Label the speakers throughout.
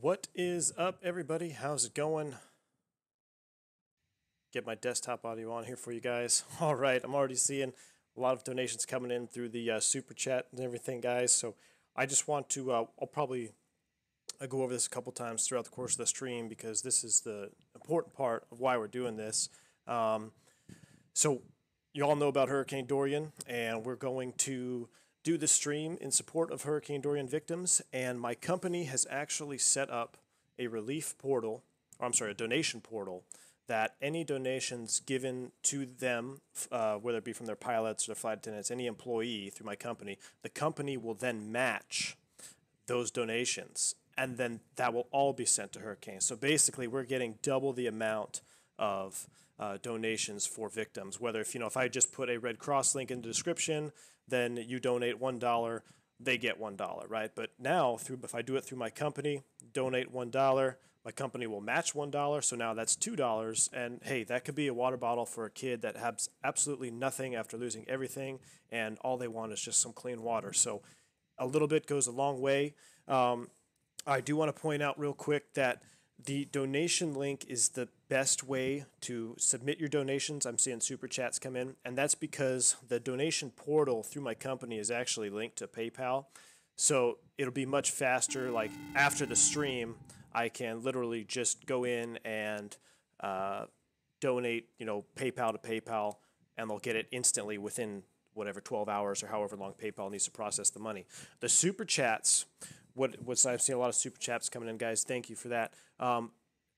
Speaker 1: What is up, everybody? How's it going? Get my desktop audio on here for you guys. All right, I'm already seeing a lot of donations coming in through the uh, super chat and everything, guys. So I just want to, uh, I'll probably uh, go over this a couple times throughout the course of the stream because this is the important part of why we're doing this. Um, so you all know about Hurricane Dorian, and we're going to do the stream in support of Hurricane Dorian victims. And my company has actually set up a relief portal, or I'm sorry, a donation portal that any donations given to them, uh, whether it be from their pilots or their flight attendants, any employee through my company, the company will then match those donations. And then that will all be sent to Hurricane. So basically, we're getting double the amount of uh, donations for victims. Whether if you know if I just put a Red Cross link in the description, then you donate one dollar, they get one dollar, right? But now through if I do it through my company, donate one dollar, my company will match one dollar, so now that's two dollars. And hey, that could be a water bottle for a kid that has absolutely nothing after losing everything, and all they want is just some clean water. So a little bit goes a long way. Um, I do want to point out real quick that the donation link is the best way to submit your donations. I'm seeing super chats come in, and that's because the donation portal through my company is actually linked to PayPal. So it'll be much faster. Like after the stream, I can literally just go in and uh, donate, you know, PayPal to PayPal, and they'll get it instantly within whatever 12 hours or however long PayPal needs to process the money. The super chats, what what's I've seen a lot of super chats coming in, guys. Thank you for that. Um,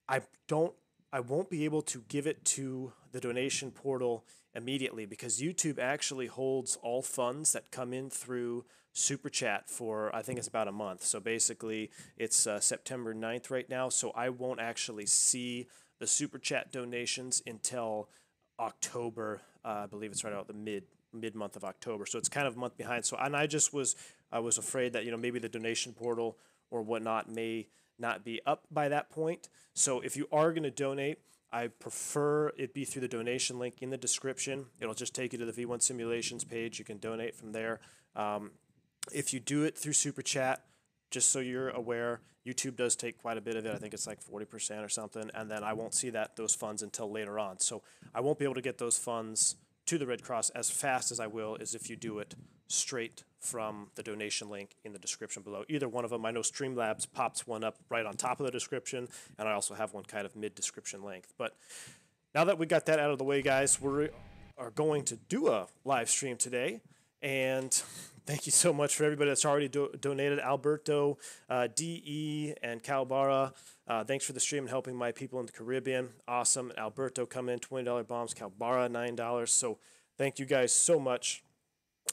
Speaker 1: I don't, I won't be able to give it to the donation portal immediately because YouTube actually holds all funds that come in through super chat for I think it's about a month. So basically, it's uh, September 9th right now. So I won't actually see the super chat donations until October. Uh, I believe it's right about the mid mid month of October. So it's kind of a month behind. So and I just was I was afraid that you know maybe the donation portal or whatnot may not be up by that point. So if you are going to donate, I prefer it be through the donation link in the description. It'll just take you to the V1 Simulations page. You can donate from there. Um, if you do it through Super Chat, just so you're aware, YouTube does take quite a bit of it. I think it's like 40% or something. And then I won't see that those funds until later on. So I won't be able to get those funds to the Red Cross as fast as I will as if you do it straight from the donation link in the description below. Either one of them. I know Streamlabs pops one up right on top of the description, and I also have one kind of mid description length. But now that we got that out of the way, guys, we are going to do a live stream today. And thank you so much for everybody that's already do- donated. Alberto, uh, DE, and Calbara. Uh, thanks for the stream and helping my people in the Caribbean. Awesome. Alberto come in, $20 bombs. Calbara, $9. So thank you guys so much.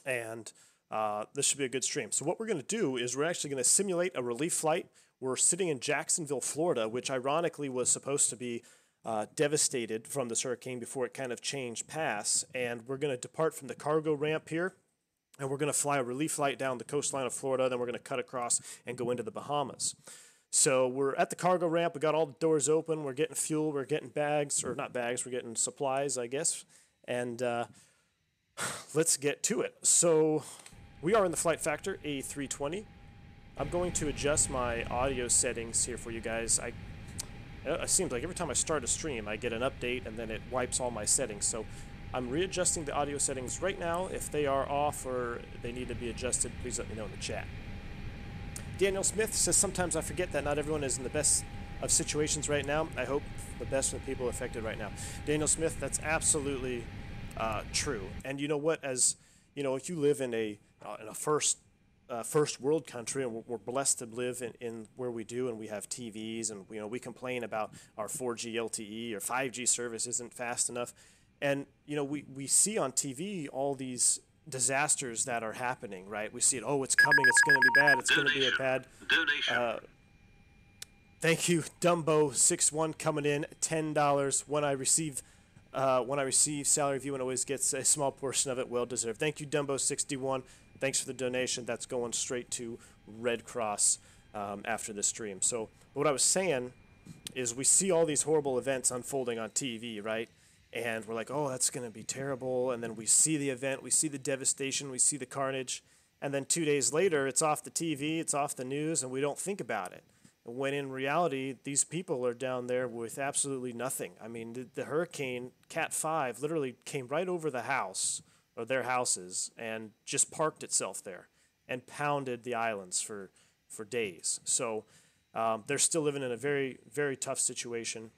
Speaker 1: And uh, this should be a good stream. So what we're going to do is we're actually going to simulate a relief flight. We're sitting in Jacksonville, Florida, which ironically was supposed to be uh, devastated from this hurricane before it kind of changed paths. And we're going to depart from the cargo ramp here and we're going to fly a relief flight down the coastline of Florida. Then we're going to cut across and go into the Bahamas. So we're at the cargo ramp. We got all the doors open. We're getting fuel. We're getting bags, or not bags. We're getting supplies, I guess. And uh, let's get to it. So we are in the Flight Factor A320. I'm going to adjust my audio settings here for you guys. I it seems like every time I start a stream, I get an update and then it wipes all my settings. So I'm readjusting the audio settings right now. If they are off or they need to be adjusted, please let me know in the chat. Daniel Smith says, Sometimes I forget that not everyone is in the best of situations right now. I hope the best for the people affected right now. Daniel Smith, that's absolutely uh, true. And you know what? As you know, if you live in a uh, in a first uh, first world country, and we're, we're blessed to live in, in, where we do, and we have TVs, and you know we complain about our 4G LTE or 5G service isn't fast enough, and you know we, we see on TV all these disasters that are happening, right? We see it. Oh, it's coming. It's going to be bad. It's going to be a bad. Uh, thank you, Dumbo six one coming in ten dollars when I receive. Uh, when I receive salary V1 always gets a small portion of it, well deserved. Thank you, Dumbo61. Thanks for the donation. That's going straight to Red Cross um, after the stream. So, what I was saying is, we see all these horrible events unfolding on TV, right? and we're like, oh, that's going to be terrible. And then we see the event, we see the devastation, we see the carnage. And then two days later, it's off the TV, it's off the news, and we don't think about it. when in reality, these people are down there with absolutely nothing. I mean, the, the hurricane, Cat 5, literally came right over the house or their houses and just parked itself there and pounded the islands for, for days. So um, they're still living in a very, very tough situation.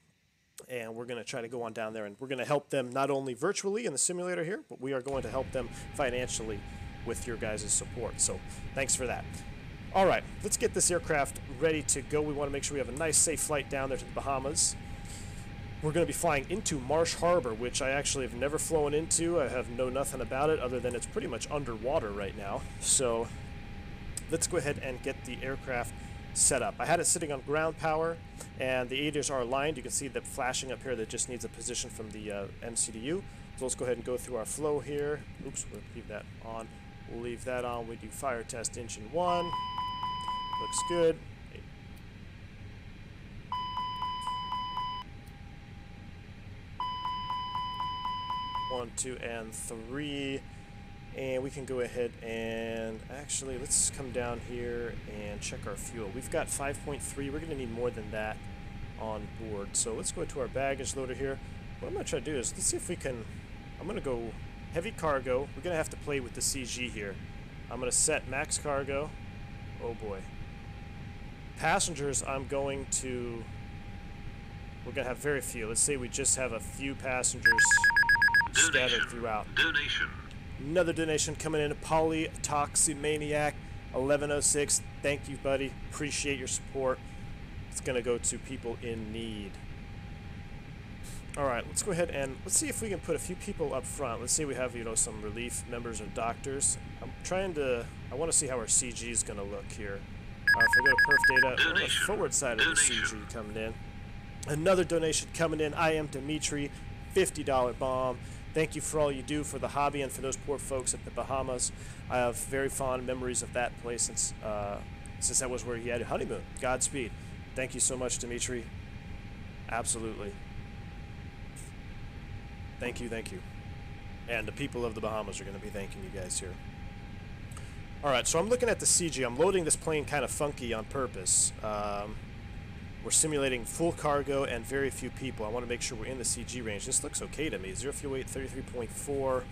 Speaker 1: And we're going to try to go on down there and we're going to help them not only virtually in the simulator here, but we are going to help them financially with your guys' support. So thanks for that. All right, let's get this aircraft ready to go. We want to make sure we have a nice, safe flight down there to the Bahamas. We're going to be flying into Marsh Harbor, which I actually have never flown into. I have know nothing about it other than it's pretty much underwater right now. So let's go ahead and get the aircraft set up. I had it sitting on ground power, and the ADIRs are aligned. You can see the flashing up here that just needs a position from the uh, MCDU. So let's go ahead and go through our flow here. Oops, we'll leave that on. We'll leave that on. We do fire test engine one. Looks good. Two, and three. And we can go ahead and actually, let's come down here and check our fuel. We've got 5.3. We're going to need more than that on board. So let's go to our baggage loader here. What I'm going to try to do is, let's see if we can, I'm going to go heavy cargo. We're going to have to play with the CG here. I'm going to set max cargo. Oh boy. Passengers, I'm going to... We're going to have very few. Let's say we just have a few passengers
Speaker 2: Donation.
Speaker 1: scattered throughout.
Speaker 2: Donation.
Speaker 1: Another donation coming in. Polytoxymaniac 1106. Thank you, buddy. Appreciate your support. It's going to go to people in need. All right, let's go ahead and let's see if we can put a few people up front. Let's say we have, you know, some relief members or doctors. I'm trying to, I want to see how our CG is going to look here. Uh, if I go to perf data, on the forward side of the CG coming in. Another donation coming in. I am Dimitri, $50 bomb. Thank you for all you do for the hobby and for those poor folks at the Bahamas. I have very fond memories of that place since uh, since that was where he had a honeymoon. Godspeed. Thank you so much, Dimitri. Absolutely. Thank you, thank you. And the people of the Bahamas are going to be thanking you guys here. All right, so I'm looking at the CG. I'm loading this plane kind of funky on purpose. Um, we're simulating full cargo and very few people. I want to make sure we're in the CG range. This looks okay to me. Zero fuel weight, 33.4,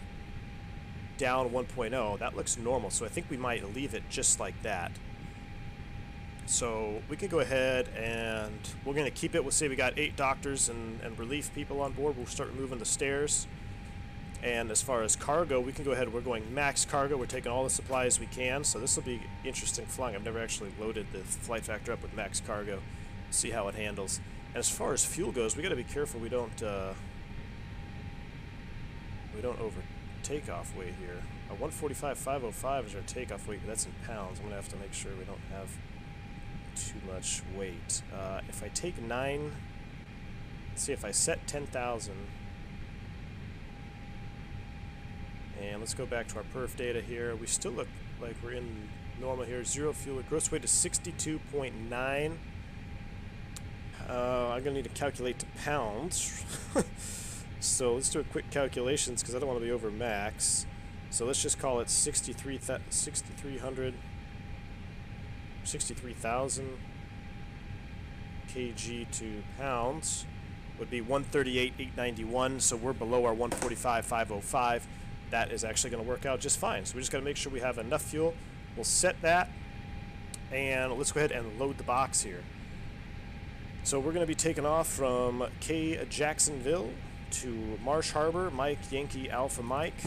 Speaker 1: down 1.0. That looks normal, so I think we might leave it just like that. So we can go ahead and we're going to keep it. We'll say we got eight doctors and, and relief people on board. We'll start moving the stairs. And as far as cargo, we can go ahead. We're going max cargo. We're taking all the supplies we can. So this will be interesting flying. I've never actually loaded the flight factor up with max cargo. See how it handles. As far as fuel goes, we got to be careful we don't uh, we don't over takeoff weight here. A 145.505 is our takeoff weight, but that's in pounds. I'm gonna have to make sure we don't have too much weight. Uh, if I take nine, let's see if I set 10,000. And let's go back to our perf data here. We still look like we're in normal here. Zero fuel. Gross weight is 62.9. Uh, I'm going to need to calculate to pounds. so let's do a quick calculations because I don't want to be over max. So let's just call it 63 th 6,300, 63,000 kg to pounds would be 138,891. So we're below our 145,505. That is actually going to work out just fine. So we just got to make sure we have enough fuel. We'll set that and let's go ahead and load the box here. So we're going to be taking off from K Jacksonville to Marsh Harbor, Mike Yankee Alpha Mike.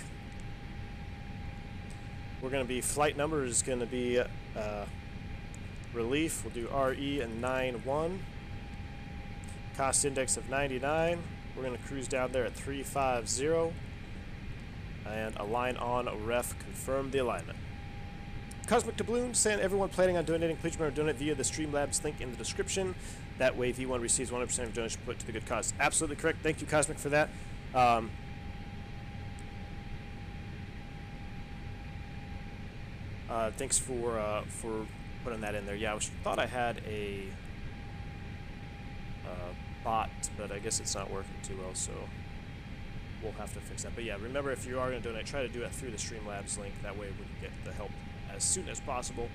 Speaker 1: We're going to be, flight number is going to be uh, relief. We'll do RE and 91. Cost index of 99. We're going to cruise down there at 350. And align on ref, confirm the alignment. Cosmic Doubloon saying everyone planning on donating, please remember to donate via the Streamlabs link in the description. That way, V1 receives 100% of donation put to the good cause. Absolutely correct. Thank you, Cosmic, for that. Um, uh, thanks for uh, for putting that in there. Yeah, I was, thought I had a uh, bot, but I guess it's not working too well, so we'll have to fix that. But yeah, remember if you are going to donate, try to do it through the Streamlabs link. That way we can get the help as soon as possible.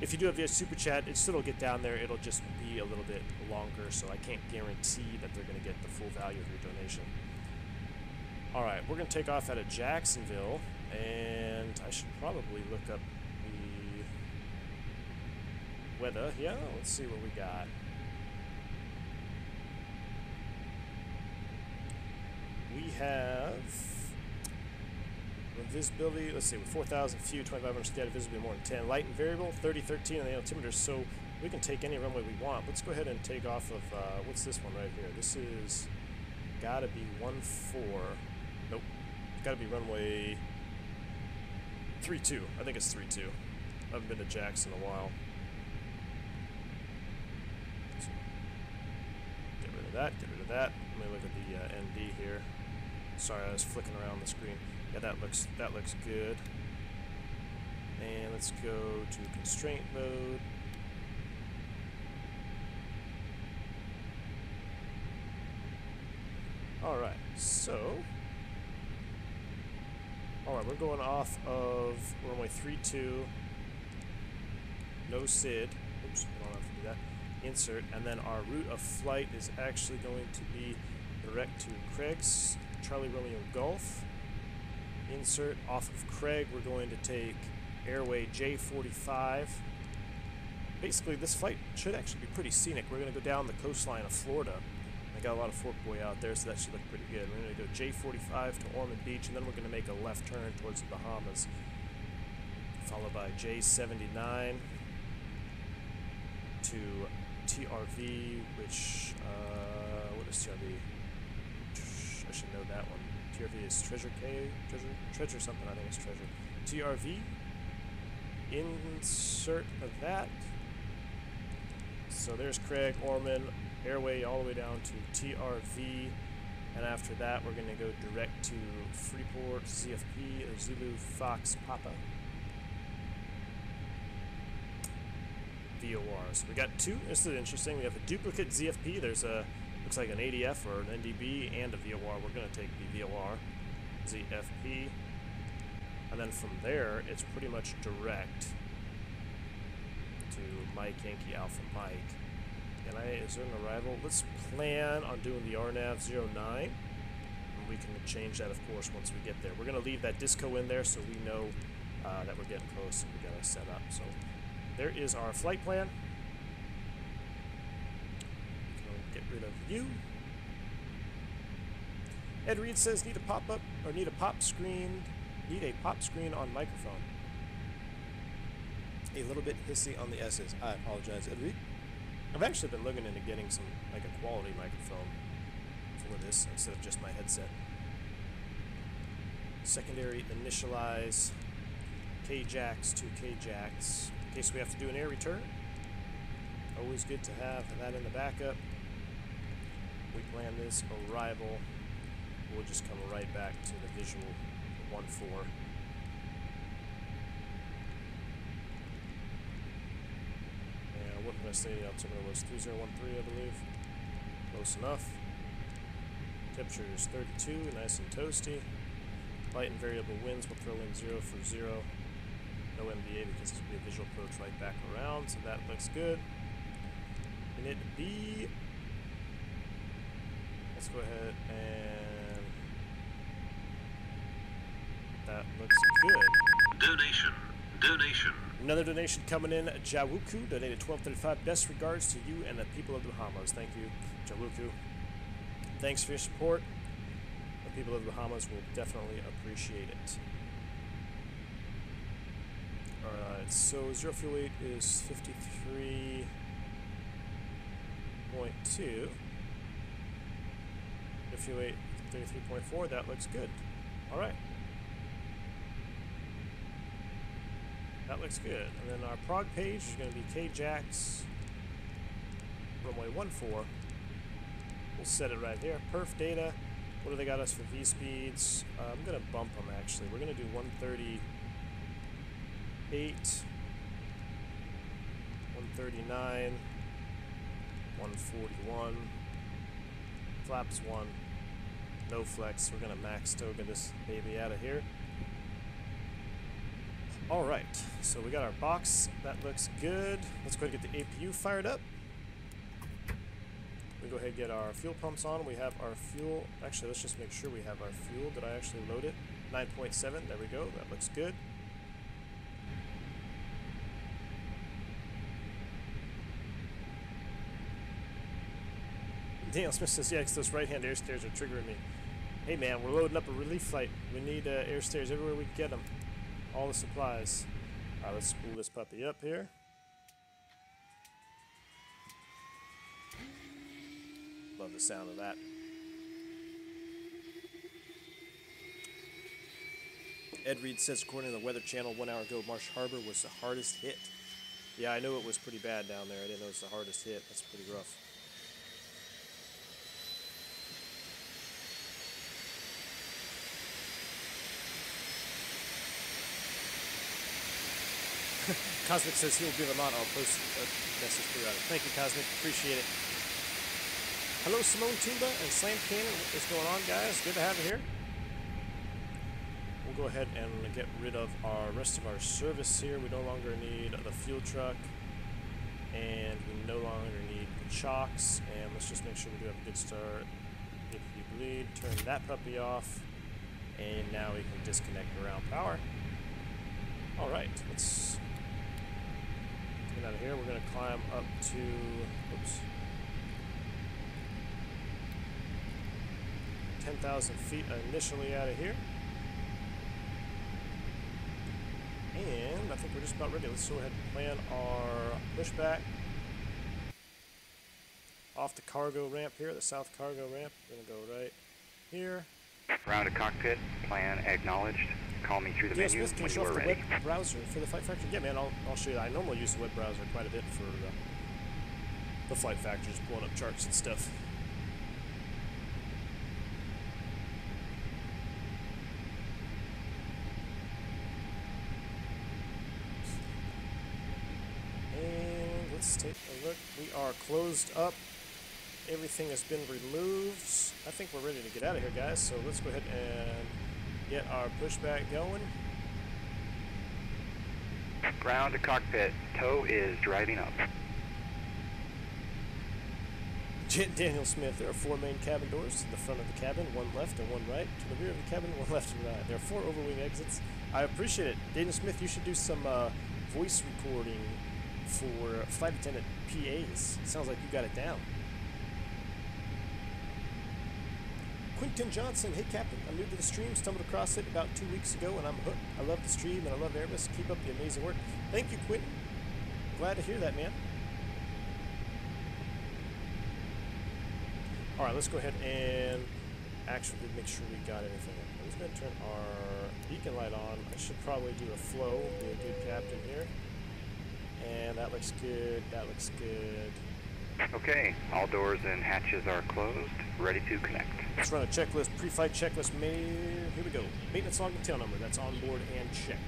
Speaker 1: If you do have your super chat, it still will get down there. It'll just be a little bit longer, so I can't guarantee that they're going to get the full value of your donation. All right, we're going to take off out of Jacksonville, and I should probably look up the weather. Yeah, let's see what we got. We have visibility, let's see, with 4,000 few, 2,500 statute visibility more than 10. Light and variable, 30, 13 on the altimeter, so we can take any runway we want. Let's go ahead and take off of, uh, what's this one right here? This is, gotta be 1-4. Nope. Gotta be runway 3-2. I think it's 3-2. I haven't been to Jackson in a while. Get rid of that, get rid of that. Let me look at the uh, ND here. Sorry, I was flicking around the screen. Yeah, that looks that looks good. And let's go to constraint mode. All right, so all right, we're going off of runway three two. No SID. Oops, we don't have to do that. Insert, and then our route of flight is actually going to be direct to Craig's Charlie Romeo Golf. Insert off of Craig, we're going to take airway J45. Basically, this flight should actually be pretty scenic. We're going to go down the coastline of Florida. I got a lot of Fork Boy out there, so that should look pretty good. We're going to go J45 to Ormond Beach, and then we're going to make a left turn towards the Bahamas, followed by J79 to TRV, which, uh, what is TRV? I should know that one. TRV is Treasure Cay, Treasure, Treasure something, I think it's Treasure. TRV, insert of that. So there's Craig, Ormond, airway all the way down to TRV. And after that, we're going to go direct to Freeport, ZFP, Zulu, Fox, Papa. VOR. So we got two. This is interesting. We have a duplicate ZFP. There's a looks like an ADF or an NDB and a VOR. We're going to take the VOR, ZFP, and then from there it's pretty much direct to Mike Yankee Alpha Mike. And I is there an arrival? Let's plan on doing the RNAV 09. And we can change that, of course, once we get there. We're going to leave that disco in there so we know uh, that we're getting close and we got to set up. So there is our flight plan. Rid of you. Ed Reed says need a pop up or need a pop screen. Need a pop screen on microphone. A little bit hissy on the S's. I apologize, Ed Reed. I've actually been looking into getting some like a quality microphone for this instead of just my headset. Secondary initialize KJax to KJax in case we have to do an air return. Always good to have that in the backup. We plan this arrival. We'll just come right back to the visual 1-4. And what did I say the altimeter was? 3013, I believe. Close enough. Temperature is 32, nice and toasty. Light and variable winds, we'll throw in 0 for 0. No MDA because this will be a visual approach right back around, so that looks good. Minute B. Let's go ahead and... That looks good.
Speaker 2: Donation. Donation.
Speaker 1: Another donation coming in. Jawuku donated 1235. Best regards to you and the people of the Bahamas. Thank you, Jawuku. Thanks for your support. The people of the Bahamas will definitely appreciate it. Alright, so zero fuel weight is 53.2. Weight 33.4. That looks good. Alright. That looks good. And then our prog page is going to be KJax runway 14. We'll set it right here. Perf data. What do they got us for V speeds? Uh, I'm going to bump them actually. We're going to do 138, 139, 141, flaps 1, no flex. We're going to max toga this baby out of here. All right, so we got our box. That looks good. Let's go ahead and get the APU fired up. We go ahead and get our fuel pumps on. We have our fuel. Actually, let's just make sure we have our fuel. Did I actually load it? 9.7. There we go. That looks good. Daniel Smith says, yeah, those right-hand air stairs are triggering me. Hey man, we're loading up a relief flight. We need uh, air stairs everywhere we can get them. All the supplies. All right, let's spool this puppy up here. Love the sound of that. Ed Reed says, according to the Weather Channel, one hour ago, Marsh Harbor was the hardest hit. Yeah, I know it was pretty bad down there. I didn't know it was the hardest hit. That's pretty rough. Cosmic says he'll give them out. I'll post a message periodic. Thank you, Cosmic. Appreciate it. Hello, Simone Tumba and Slam Cannon. What is going on, guys? Good to have you here. We'll go ahead and get rid of our rest of our service here. We no longer need the fuel truck, and we no longer need the chocks. And let's just make sure we do have a good start. If you bleed, turn that puppy off, and now we can disconnect ground power. All right, let's out of here. We're gonna climb up to. Oops. 10,000 feet initially out of here. And I think we're just about ready. Let's go ahead and plan our pushback off the cargo ramp here, the south cargo ramp. We're going to go right here.
Speaker 3: Ground to cockpit, plan acknowledged. Call me through the
Speaker 1: Dale
Speaker 3: menu when
Speaker 1: show
Speaker 3: you are
Speaker 1: off the
Speaker 3: ready.
Speaker 1: web browser for the Flight Factor. Yeah, man, I'll, I'll show you. I normally use the web browser quite a bit for the, the Flight Factors, pulling up charts and stuff. And let's take a look. We are closed up. Everything has been removed. I think we're ready to get out of here, guys. So let's go ahead and get our pushback going.
Speaker 3: Ground to cockpit, tow is driving up.
Speaker 1: J- Daniel Smith, there are four main cabin doors to the front of the cabin, one left and one right. To the rear of the cabin, one left and right. There are four overwing exits. I appreciate it. Daniel Smith, you should do some uh, voice recording for flight attendant PAs. Sounds like you got it down. Quinton Johnson, hey Captain, I'm new to the stream, stumbled across it about two weeks ago, and I'm hooked. I love the stream and I love Airbus. Keep up the amazing work. Thank you, Quinton. Glad to hear that, man. All right, let's go ahead and actually make sure we got anything. I'm just going to turn our beacon light on. I should probably do a flow, be a good captain here. And that looks good. That looks good.
Speaker 3: Okay, all doors and hatches are closed, ready to connect.
Speaker 1: Let's run a checklist, pre-flight checklist. Here we go. Maintenance log and tail number. That's on board and checked.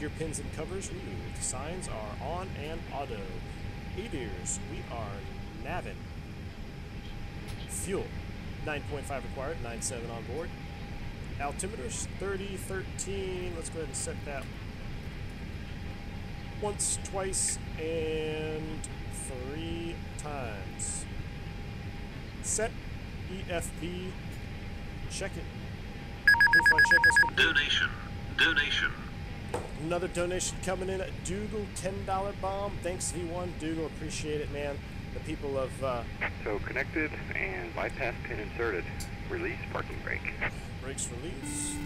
Speaker 1: Gear pins and covers removed. Signs are on and auto. ADIRS, we are navin. Fuel, 9.5 required, 9.7 on board. Altimeters, 30, 13. Let's go ahead and set that once, twice, and three times. Set EFB. Check it. Pre-flight checklist complete.
Speaker 2: Donation. Donation.
Speaker 1: Another donation coming in. At Dougal, $10 bomb. Thanks, V1. Dougal, appreciate it, man. The people of uh,
Speaker 3: So connected and bypass pin inserted. Release parking brake.
Speaker 1: Brakes Release.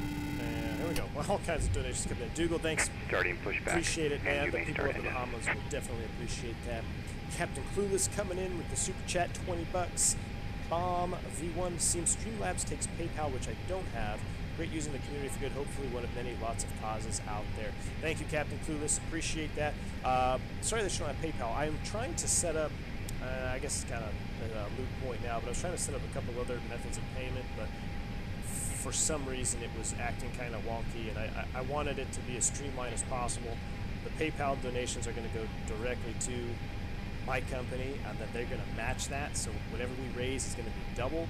Speaker 1: And here we go. Well, all kinds of donations coming in. Dougal, thanks.
Speaker 3: Starting pushback.
Speaker 1: Appreciate it,
Speaker 3: and
Speaker 1: man. The people of the. Bahamas will definitely appreciate that. Captain Clueless coming in with the super chat, 20 bucks. Bomb V1 seems Streamlabs takes PayPal, which I don't have. Great using the community for good. Hopefully, one of many lots of causes out there. Thank you, Captain Clueless. Appreciate that. Uh, sorry that you don't have PayPal. I'm trying to set up. Uh, I guess it's kind of a moot point now, but I was trying to set up a couple other methods of payment, but for some reason it was acting kind of wonky, and I, I, wanted it to be as streamlined as possible. The PayPal donations are going to go directly to my company, and that they're going to match that. So whatever we raise is going to be doubled.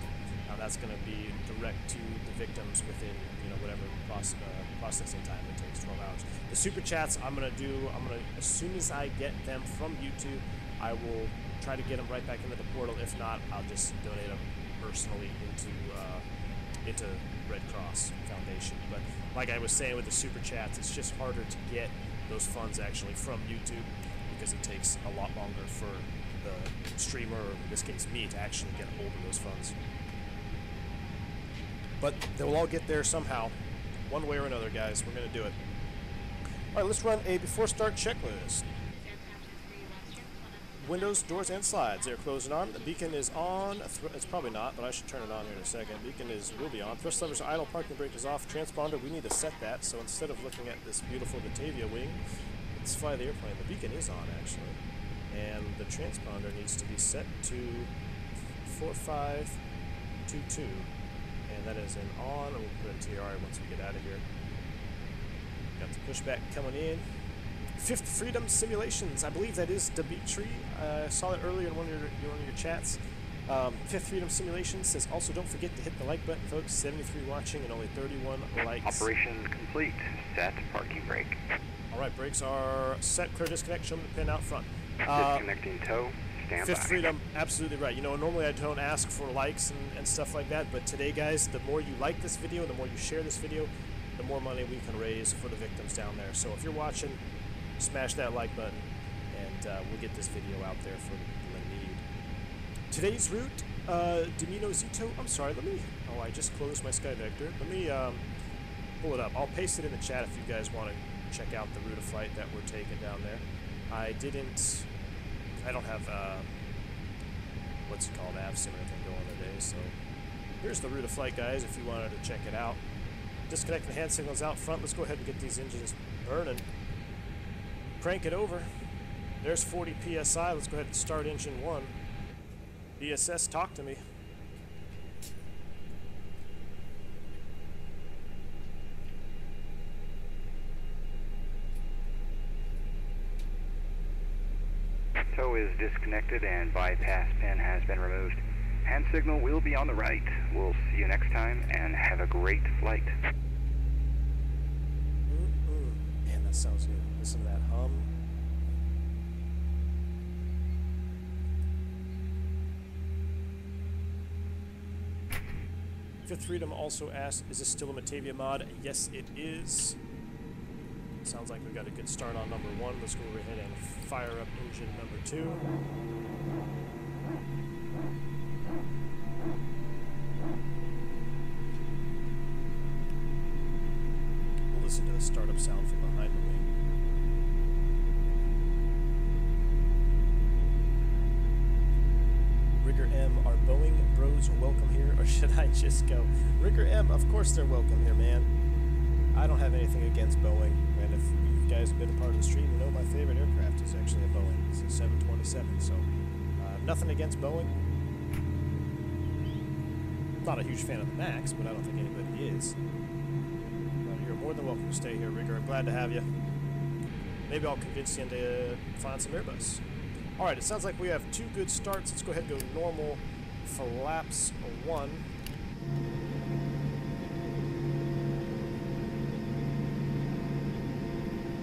Speaker 1: Now that's going to be direct to the victims within you know whatever process, uh, processing time it takes, 12 hours. The super chats I'm going to do. I'm going to as soon as I get them from YouTube, I will try to get them right back into the portal. If not, I'll just donate them personally into uh, into Red Cross Foundation. But like I was saying with the super chats, it's just harder to get those funds actually from YouTube because it takes a lot longer for the streamer, or in this case me, to actually get a hold of those funds. But they will all get there somehow, one way or another, guys. We're going to do it. All right, let's run a before start checklist. Windows, doors, and slides. They're closing on. The beacon is on. It's probably not, but I should turn it on here in a second. Beacon is will be on. Thrust levers are idle. Parking brake is off. Transponder, we need to set that. So instead of looking at this beautiful Batavia wing, let's fly the airplane. The beacon is on actually, and the transponder needs to be set to four five two two, and that is an on. We'll put a TR once we get out of here. Got the pushback coming in. Fifth Freedom Simulations. I believe that is Dimitri. Uh, I saw it earlier in one of your, one of your chats. Um, Fifth Freedom Simulations says also don't forget to hit the like button, folks. 73 watching and only 31 likes.
Speaker 3: Operation complete. Set parking brake.
Speaker 1: All right, brakes are set. Clear disconnect. Show me the pin out front. Uh,
Speaker 3: Disconnecting tow. Stand
Speaker 1: Fifth
Speaker 3: by.
Speaker 1: Freedom, absolutely right. You know, normally I don't ask for likes and, and stuff like that, but today, guys, the more you like this video, the more you share this video, the more money we can raise for the victims down there. So if you're watching, smash that like button, and uh, we'll get this video out there for the need. Today's route, uh, Domino Zito. I'm sorry, let me. Oh, I just closed my Sky Vector. Let me um, pull it up. I'll paste it in the chat if you guys want to check out the route of flight that we're taking down there. I didn't. I don't have. Uh, what's it called? Avsim or anything going today. So here's the route of flight, guys. If you wanted to check it out. Disconnect the hand signals out front. Let's go ahead and get these engines burning. Crank it over. There's 40 psi. Let's go ahead and start engine one. BSS, talk to me.
Speaker 3: Tow is disconnected and bypass pin has been removed. Hand signal will be on the right. We'll see you next time and have a great flight.
Speaker 1: Mm-mm. Man, that sounds good. Listen to that hum. Fifth Freedom also asked, is this still a Matavia mod? Yes, it is. Sounds like we got a good start on number one. Let's go ahead and fire up engine number two. We'll listen to the startup sound from behind the wing. Rigger M, are Boeing bros welcome here, or should I just go? Rigger M, of course they're welcome here, man. I don't have anything against Boeing, and if you guys have been a part of the stream, you know my favorite aircraft is actually a Boeing. It's a 727, so uh, nothing against Boeing. Not a huge fan of the Max, but I don't think anybody is. But you're more than welcome to stay here, Rigger. I'm glad to have you. Maybe I'll convince you to find some Airbus. All right, it sounds like we have two good starts. Let's go ahead and go normal flaps one.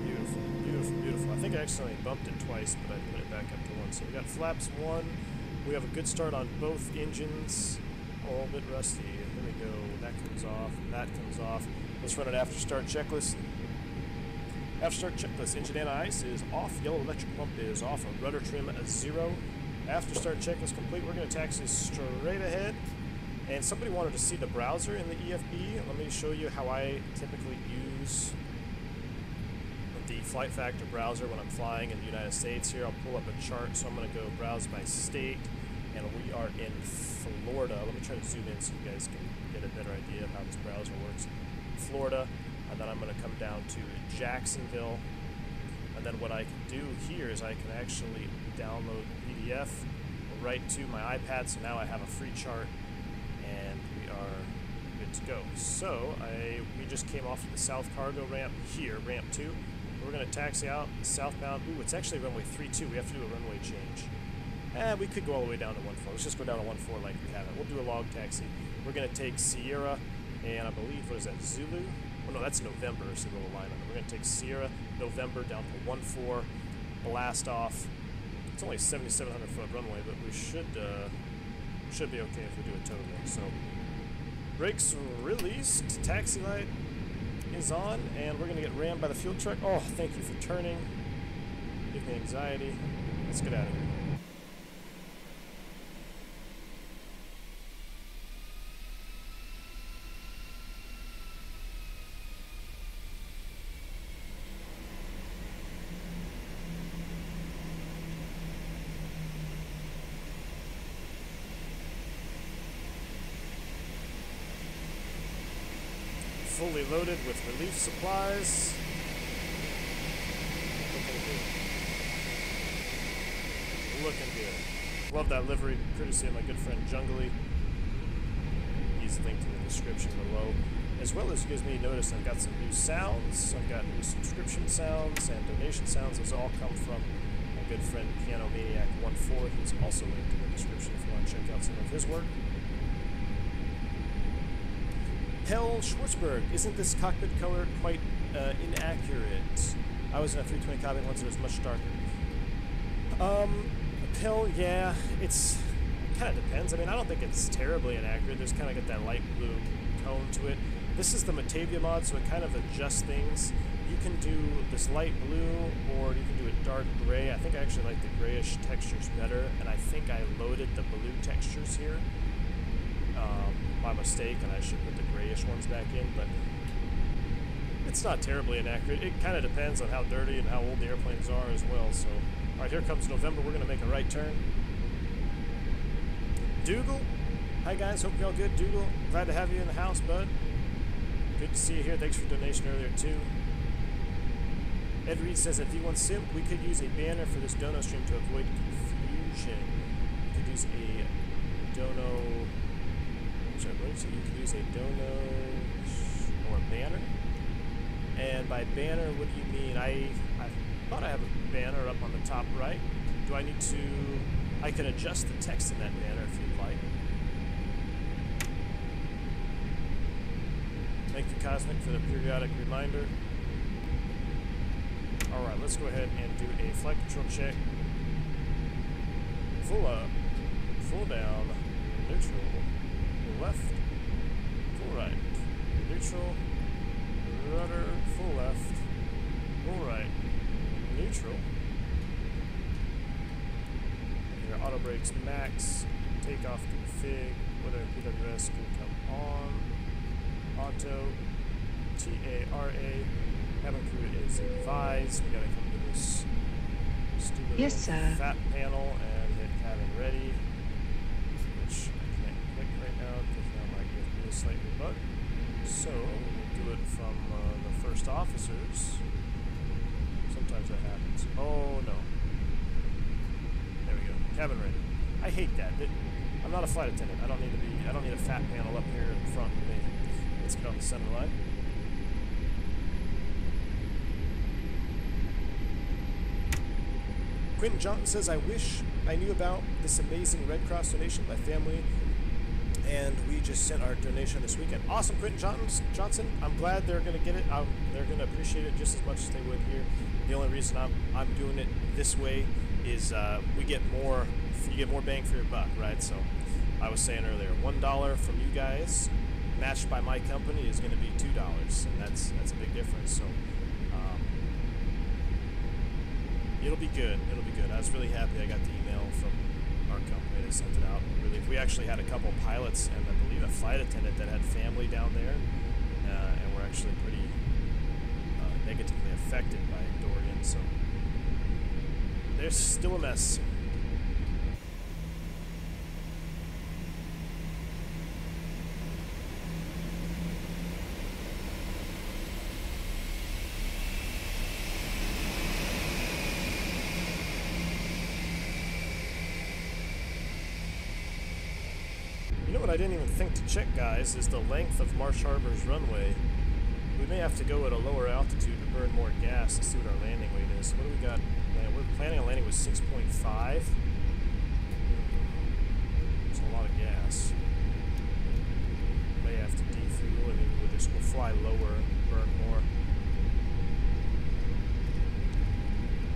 Speaker 1: Beautiful, beautiful, beautiful. I think I accidentally bumped it twice, but I put it back up to one. So we got flaps one. We have a good start on both engines. A little bit rusty. There we go. That comes off. And that comes off. Let's run an after start checklist. After start checklist. Engine anti-ice is off. Yellow electric pump is off. Rudder trim is zero. After start checklist complete. We're going to taxi straight ahead. And somebody wanted to see the browser in the EFB. Let me show you how I typically use the Flight Factor browser when I'm flying in the United States. Here, I'll pull up a chart. So I'm going to go browse by state, and we are in Florida. Let me try to zoom in so you guys can get a better idea of how this browser works. Florida, and then I'm going to come down to Jacksonville. And then what I can do here is I can actually download PDF right to my iPad. So now I have a free chart, and we are good to go. So I we just came off of the South Cargo ramp here, ramp two. We're going to taxi out southbound. Ooh, it's actually runway 32. We have to do a runway change. Eh, we could go all the way down to 1-4. Let's just go down to 1-4 like we have it. We'll do a log taxi. we're gonna take Sierra and I believe what is that Zulu? Oh no, that's November. So little line on. We're gonna take Sierra November down to one four, blast off. It's only 7,700 foot runway, but we should uh, should be okay if we do a tow there. So brakes released, taxi light is on, and we're gonna get rammed by the fuel truck. Oh, thank you for turning. Give me anxiety. Let's get out of here. fully loaded with relief supplies. Looking good. Looking good. Love that livery, courtesy of my good friend Jungly. He's linked in the description below. As well as you may notice, I've got some new sounds. I've got new subscription sounds and donation sounds. Those all come from my good friend Piano Maniac 14. He's also linked in the description if you want to check out some of his work. Hell Schwartzberg, isn't this cockpit color quite uh, inaccurate? I was in a 320 cockpit once, it was much darker. Um, Hell, yeah, it's kind of depends. I mean, I don't think it's terribly inaccurate. There's kind of got that light blue tone to it. This is the Matavia mod, so it kind of adjusts things. You can do this light blue, or you can do a dark gray. I think I actually like the grayish textures better, and I think I loaded the blue textures here by mistake, and I should put the grayish ones back in, but it's not terribly inaccurate. It kind of depends on how dirty and how old the airplanes are as well. So, all right, here comes November. We're going to make a right turn. Dougal, hi guys, hope you're all good. Dougal, glad to have you in the house, bud. Good to see you here. Thanks for donation earlier too. Ed Reed says at V1 Simp, we could use a banner for this dono stream to avoid confusion. We could use a dono it? You can use a dono or a banner. And by banner, what do you mean? I, I thought I have a banner up on the top right. Do I need to... I can adjust the text in that banner if you'd like. Thank you, Cosmic, for the periodic reminder. Alright, let's go ahead and do a flight control check. Full up, full down, neutral, left, full right, neutral, rudder, full left, full right, neutral. Your auto brakes max, takeoff config, whether PWS can come on, auto, T-A-R-A, cabin crew is advised. We gotta come to this stupid
Speaker 4: Yes, sir.
Speaker 1: fat panel and hit cabin ready, which I can't click right now because that might give me a slight rebut. So we'll do it from uh, the first officers. Sometimes that happens. Oh no. There we go. Cabin ready. I hate that. It- I'm not a flight attendant. I don't need to be. I don't need a fat panel up here in front of me. Let's get on the center line. Quentin Johnson says, I wish I knew about this amazing Red Cross donation. My family and we just sent our donation this weekend. Awesome, Quentin Johnson. I'm glad they're going to get it. Um, they're going to appreciate it just as much as they would here. The only reason I'm, I'm doing it this way is uh, we get more, you get more bang for your buck, right? So I was saying earlier, $1 from you guys matched by my company is going to be $2, and that's, that's a big difference. So um, It'll be good. It'll be good. I was really happy I got the email from our company. They sent it out. We actually had a couple pilots and I believe a flight attendant that had family down there, uh, and were actually pretty uh, negatively affected by Dorian. So there's still a mess. You know what I didn't even think to check, guys, is the length of Marsh Harbor's runway. We may have to go at a lower altitude to burn more gas to see what our landing weight is. What do we got? We're planning on landing with 6.5. It's a lot of gas. May have to defuel, and we'll just we'll fly lower, burn more.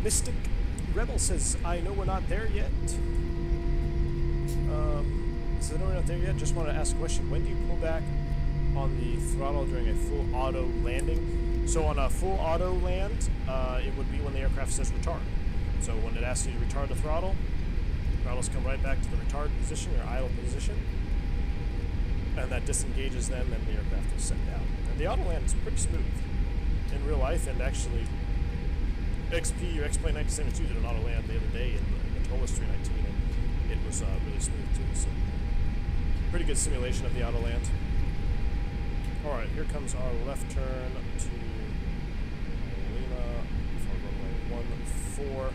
Speaker 1: Mystic Rebel says, "I know we're not there yet." Um, so we're not there yet. Just want to ask a question: When do you pull back on the throttle during a full auto landing? So on a full auto land, uh, it would be when the aircraft says retard. So when it asks you to retard the throttle, throttles come right back to the retard position or idle position, and that disengages them, and the aircraft is set down. And the auto land is pretty smooth in real life, and actually, XP or X-Plane 1972 did an auto land the other day in the, in the ToLiss 319, and it was uh, really smooth too. So pretty good simulation of the auto land. All right, here comes our left turn to Lima for runway four.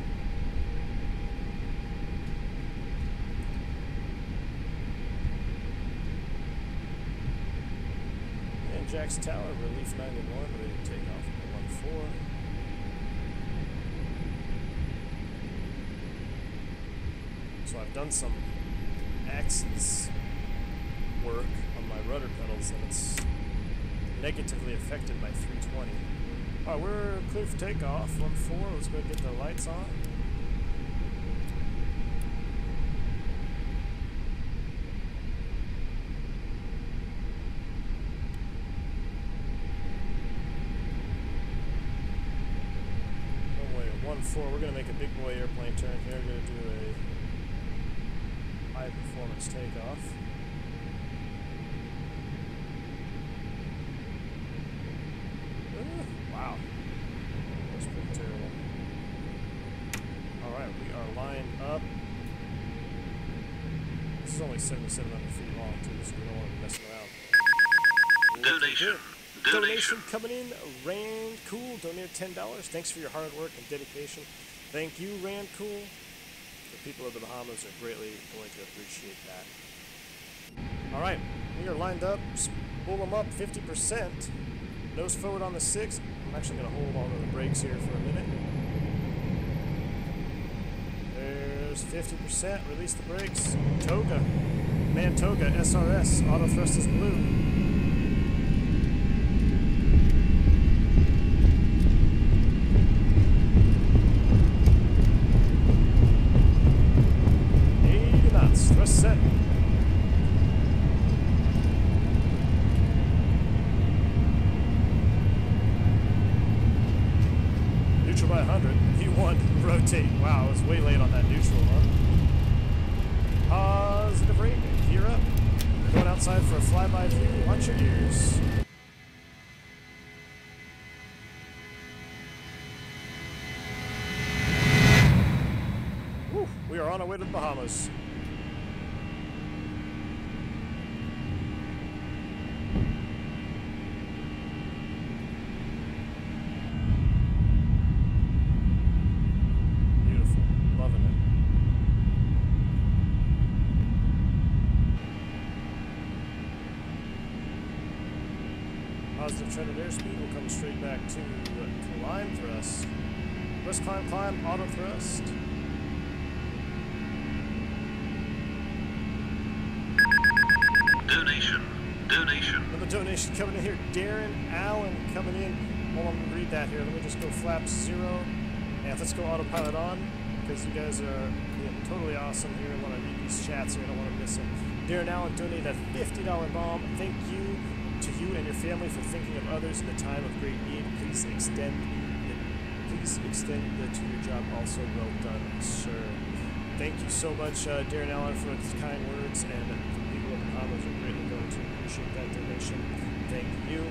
Speaker 1: And Jax Tower, Relief 91, ready to take off one four. So I've done some on and it's negatively affected by 320. Alright, we're clear for takeoff. 1-4, let's go get the lights on. 1-4, we're going to make a big boy airplane turn here. We're going to do a high performance takeoff. Ooh, Wow. That's pretty terrible. Alright, we are lined up. This only 7,700 feet long, too, so we don't want to messing around.
Speaker 2: Donation. Donation.
Speaker 1: Donation coming in. Rand Cool donated $10. Thanks for your hard work and dedication. Thank you, Rand Cool. The people of the Bahamas are greatly going to appreciate that. All right, we are lined up. Pull them up 50%. Nose forward on the six. I'm actually going to hold on to the brakes here for a minute. There's 50%. Release the brakes. Toga. Mantoga SRS. Auto thrust is blue. Eighty knots. Thrust set. Neutral by 100. V1, rotate. Wow, I was way late on that neutral, huh? Positive rate. Gear up. Going outside for a flyby view. Watch your ears. Whew, we are on our way to the Bahamas. Beautiful. Loving it. Positive trend of airspeed will come straight back to climb thrust. Thrust, climb, climb, auto thrust.
Speaker 2: Donation. Donation.
Speaker 1: Coming in here. Darren Allen coming in. Hold on, read that here. Let me just go flap zero. And let's go autopilot on because you guys are being totally awesome here. I read these chats here, I don't want to miss them. Darren Allen donated a $50 bomb. Thank you to you and your family for thinking of others in a time of great need. Please extend the, please extend the to your job also. Well done, sir. Thank you so much, uh, Darren Allen, for his kind words, and the people of the Bahamas are greatly going to appreciate that donation. Thank you.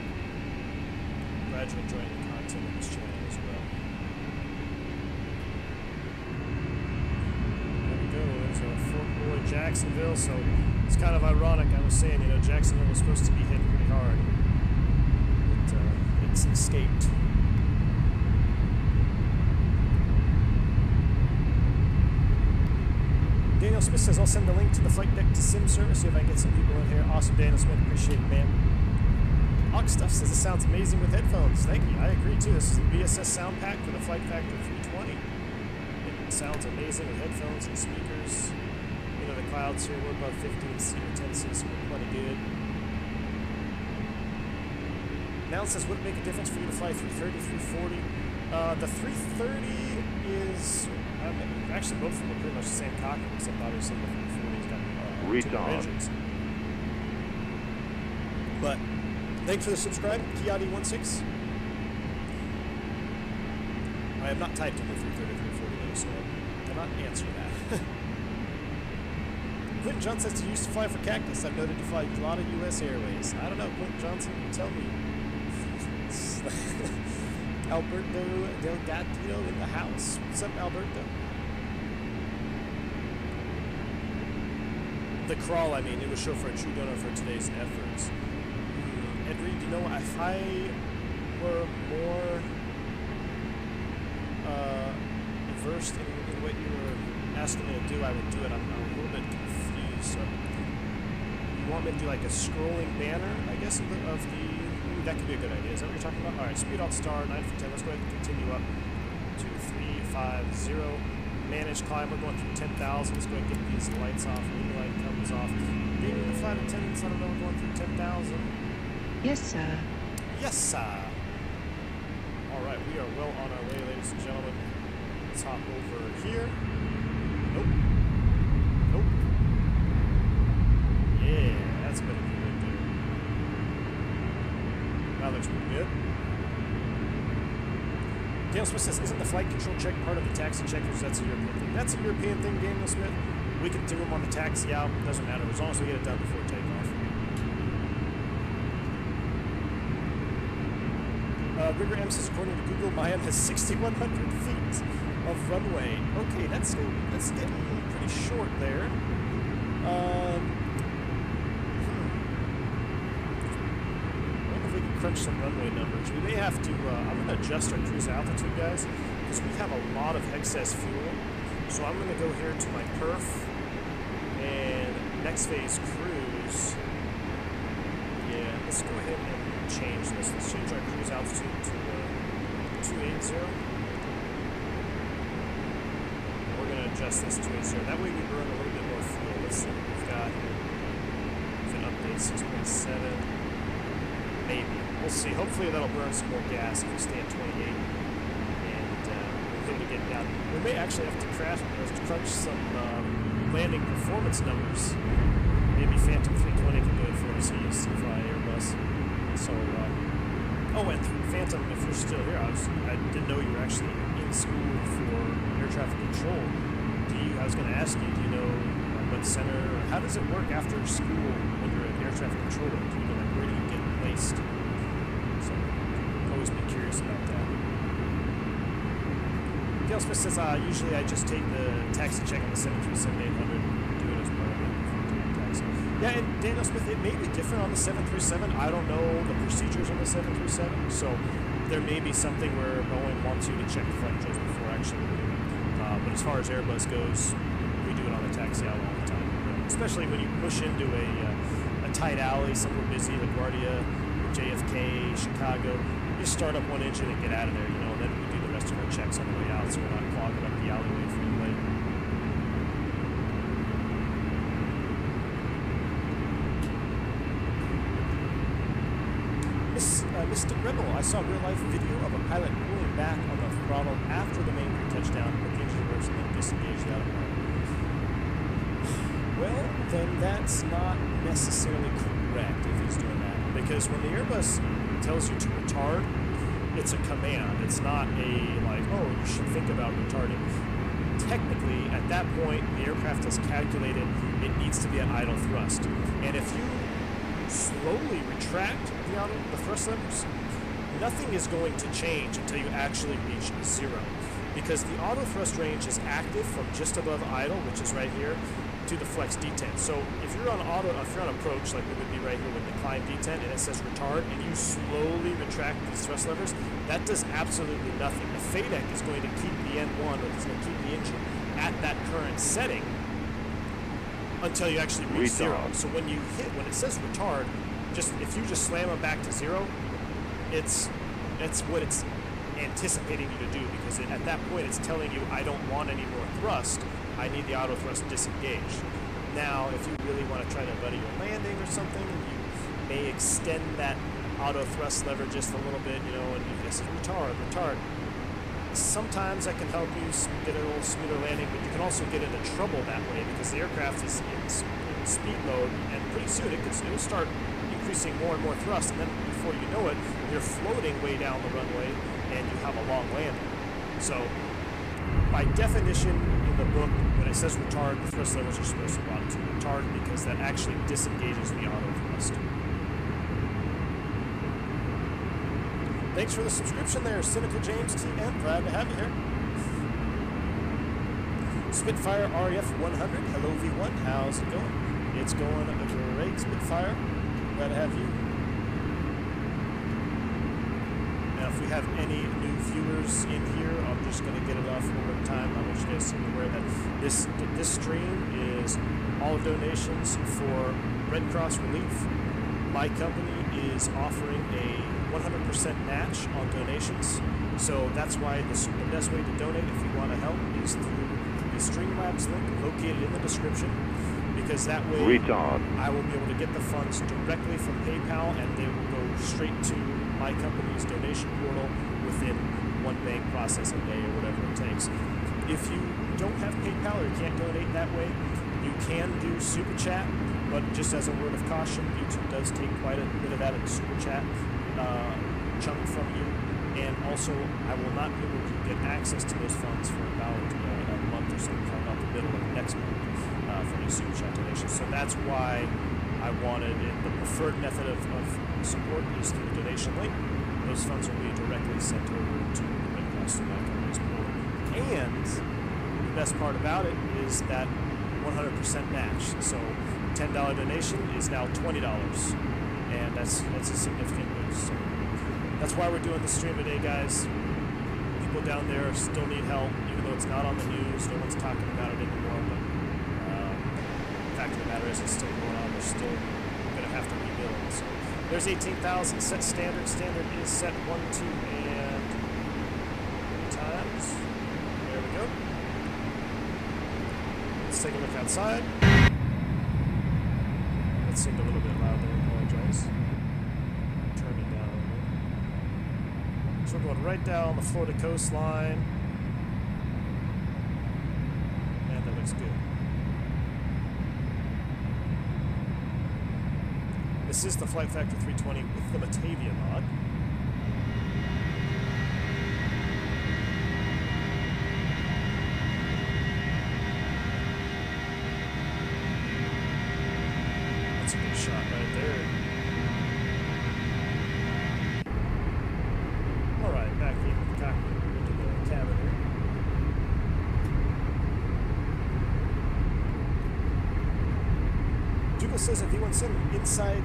Speaker 1: Glad you're enjoying the content of this channel as well. There we go. There's a Fort Boy, Jacksonville. So it's kind of ironic. I was saying, you know, Jacksonville was supposed to be hit pretty hard. It, uh, it's escaped. Daniel Smith says, I'll send the link to the flight deck to sim service, see if I can get some people in here. Awesome, Daniel Smith. Appreciate it, man. Ox Stuff says, this sounds amazing with headphones. Thank you. I agree, too. This is the BSS sound pack for the Flight Factor 320. It sounds amazing with headphones and speakers. You know, the clouds here, we're above 15 C or 10 C, so we're good. Now says, would it make a difference for you to fly 330, 340? Uh, the 330 is um, actually both of them are pretty much the same cockpit, except obviously the 340's got uh, engines. But thanks for the subscribe, Kiati16. I have not typed in the 330, 340 though, so I cannot answer that. Quentin Johnson says, "Do you used to fly for Cactus? I've noted to fly a lot of U.S. Airways. I don't know, Quentin Johnson. Tell me." Alberto Delgadino in the house. What's up, Alberto? The crawl, I mean, it was show for a true donor for today's efforts. Hmm, Ed Reed, you know, if I were more uh, versed in, in what you were asking me to do, I would do it. I'm, I'm a little bit confused. So, you want me to do like a scrolling banner, I guess, of the, of the that could be a good idea. Is that what you're talking about? All right, speed alt star nine for ten. Let's go ahead and continue up to three five zero. Manage climb. We're going through ten thousand. Let's go ahead and get these lights off. Green light comes off. Gaming flight attendants. I don't know. We're going through ten thousand.
Speaker 5: Yes, sir.
Speaker 1: Yes, sir. All right, we are well on our way, ladies and gentlemen. Let's hop over here. Nope. Yeah, that's better than right there. That looks pretty good. Daniel Smith says, isn't the flight control check part of the taxi checkers? That's a European thing. That's a European thing, Daniel Smith. We can do them on the taxi out. Doesn't matter as long as we get it done before takeoff. Uh, Rigger M says, according to Google, Miami has 6,100 feet of runway. Okay, that's that's getting pretty short there. Um, hmm. I crunch some runway numbers. We may have to. Uh, I'm going to adjust our cruise altitude, guys, because we have a lot of excess fuel. So I'm going to go here to my perf and next phase cruise. Yeah, let's go ahead and change this. Let's change our cruise altitude to uh, 280. We're going to adjust this to 280. That way we burn a little bit more fuel. Let's see what we've got. If it updates 6.7, maybe. We'll see. Hopefully that'll burn some more gas if we stay at 28. And uh, be able to get down. We may actually have to crash, crunch some um, landing performance numbers. Maybe Phantom 320 can do it for us. He used to fly Airbus. So, uh, oh, and Phantom, if you're still here, I, was, I didn't know you were actually in school for air traffic control. Do you? I was going to ask you. Do you know uh, what center? How does it work after school when you're an air traffic controller? Do you know like where do you get placed? Curious about that. Dale Smith says, uh, usually I just take the taxi check on the 737-800 and do it as part of the taxi. Yeah, and Daniel Smith, it may be different on the 737. I don't know the procedures on the 737, so there may be something where Boeing wants you to check the flight controls before actually doing it. Uh, but as far as Airbus goes, we do it on the taxi out all the time. Especially when you push into a, uh, a tight alley, somewhere busy, LaGuardia, JFK, Chicago. You start up one engine and get out of there, you know, and then we do the rest of our checks on the way out so we're not clogging up the alleyway for you later. Uh, Mystic Rebel, I saw a real life video of a pilot pulling back on the throttle after the main crew touchdown, put the engine reverse, and then disengaged out of power. Well, then that's not necessarily correct if he's doing that. Because when the Airbus tells you to retard, it's a command. It's not a, like, oh, you should think about retarding. Technically, at that point, the aircraft has calculated it needs to be at idle thrust. And if you slowly retract the, auto, the thrust levers, nothing is going to change until you actually reach zero. Because the auto thrust range is active from just above idle, which is right here, to the flex detent. So if you're on auto, if you're on approach, like we would be right here with the climb detent, and it says retard, and you slowly retract these thrust levers, that does absolutely nothing. The FADEC is going to keep the N1, or it's going to keep the engine at that current setting until you actually reach
Speaker 4: Retard.
Speaker 1: zero. So when you hit, when it says retard, just if you just slam them back to zero, it's it's what it's anticipating you to do because it, at that point it's telling you I don't want any more thrust. I need the auto thrust disengaged. Now, if you really want to try to buddy your landing or something, you may extend that auto thrust lever just a little bit, you know, and you just retard, retard. Sometimes that can help you get a little smoother landing, but you can also get into trouble that way because the aircraft is in, speed mode, and pretty soon it it'll start increasing more and more thrust, and then before you know it, you're floating way down the runway, and you have a long landing. So, by definition in the book, it says retard, the thrust levels are supposed to go out to retard because that actually disengages the auto thrust. Thanks for the subscription there, Cynical James TM. Glad to have you here. Spitfire RF 100. Hello V1. How's it going? It's going great, Spitfire. Glad to have you. Now, if we have any new viewers in here, I'm just going to get it off one more time. I want you guys to be aware that this this stream is all donations for Red Cross Relief. My company is offering a 100% match on donations, so that's why the, the best way to donate if you want to help is through the Streamlabs link located in the description, because that way
Speaker 4: Retard.
Speaker 1: I will be able to get the funds directly from PayPal and they will go straight to my company's donation portal within one bank processing day or whatever it takes. If you don't have PayPal or you can't donate that way, you can do Super Chat, but just as a word of caution, YouTube does take quite a bit of that in Super Chat uh, chunk from you. And also, I will not be able to get access to those funds for about uh, a month or so, from about the middle of next month uh, for any super chat donations. So that's why I wanted it. The preferred method of, of support is through donation link. Those funds will be directly sent over to the Red Cross company's portal. And the best part about it is that 100% match. So $10 donation is now $20, and that's that's a significant boost. So that's why we're doing the stream today, guys people down there still need help, even though it's not on the news. No one's talking about it anymore. But um, the fact of the matter is, it's still going on. We're still going to have to rebuild. So there's 18,000 set standard. Standard is set one, two, and three times. There we go. Let's take a look outside. That seemed a little bit loud there. I apologize. Turn it down a little bit. So we're going right down the Florida coastline. And that looks good. This is the Flight Factor 320 with the Batavia mod. That's a good shot right there. Alright, back into the cockpit, into the cabin here. Dougal says if V1 Sim inside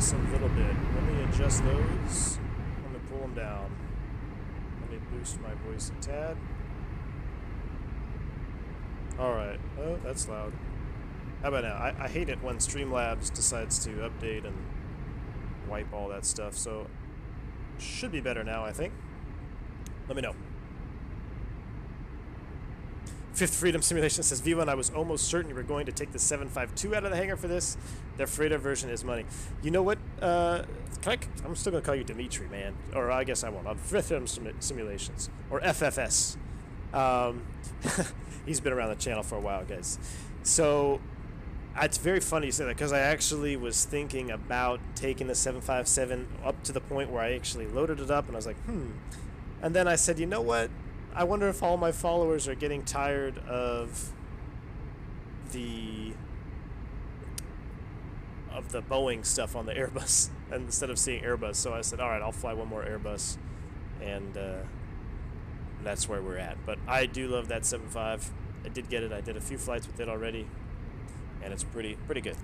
Speaker 1: overpowering a little bit. Let me adjust those. Let me pull them down. Let me boost my voice a tad. Alright. Oh, that's loud. How about now? I, I hate it when Streamlabs decides to update and wipe all that stuff, so should be better now, I think. Let me know. Fifth Freedom Simulation says, V1, I was almost certain you were going to take the 752 out of the hangar for this. Their freighter version is money. You know what? Uh, I, am still going to call you Dimitri, man. Or I guess I won't. On Fifth Freedom Sim- Simulations. Or FFS. Um, he's been around the channel for a while, guys. So it's very funny you say that because I actually was thinking about taking the 757 up to the point where I actually loaded it up and I was like, hmm. And then I said, you know what? I wonder if all my followers are getting tired of the of the Boeing stuff on the Airbus and instead of seeing Airbus. So I said, all right, I'll fly one more Airbus, and uh, that's where we're at. But I do love that 75. I did get it. I did a few flights with it already, and it's pretty pretty good.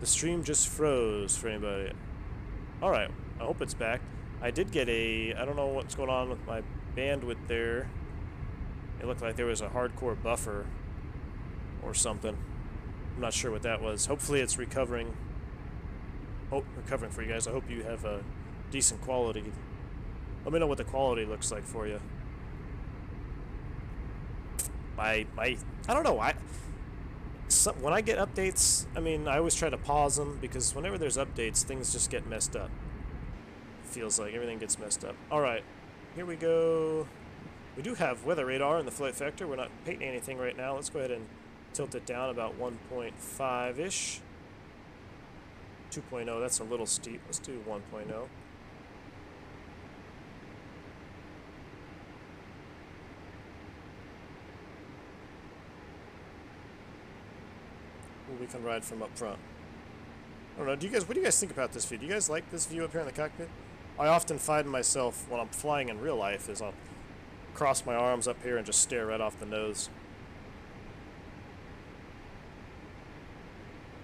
Speaker 1: The stream just froze for anybody. Alright, I hope it's back. I did get a. I don't know what's going on with my bandwidth there. It looked like there was a hardcore buffer or something. I'm not sure what that was. Hopefully it's recovering hope recovering for you guys. I hope you have a decent quality. Let me know what the quality looks like for you. My my I don't know. I when I get updates, I mean, I always try to pause them because whenever there's updates, things just get messed up. Feels like everything gets messed up. All right, here we go. We do have weather radar in the Flight Factor. We're not painting anything right now. Let's go ahead and tilt it down about 1.5-ish. 2.0, that's a little steep. Let's do 1.0. we can ride from up front. I don't know. Do you guys? What do you guys think about this view? Do you guys like this view up here in the cockpit? I often find myself when I'm flying in real life is I'll cross my arms up here and just stare right off the nose.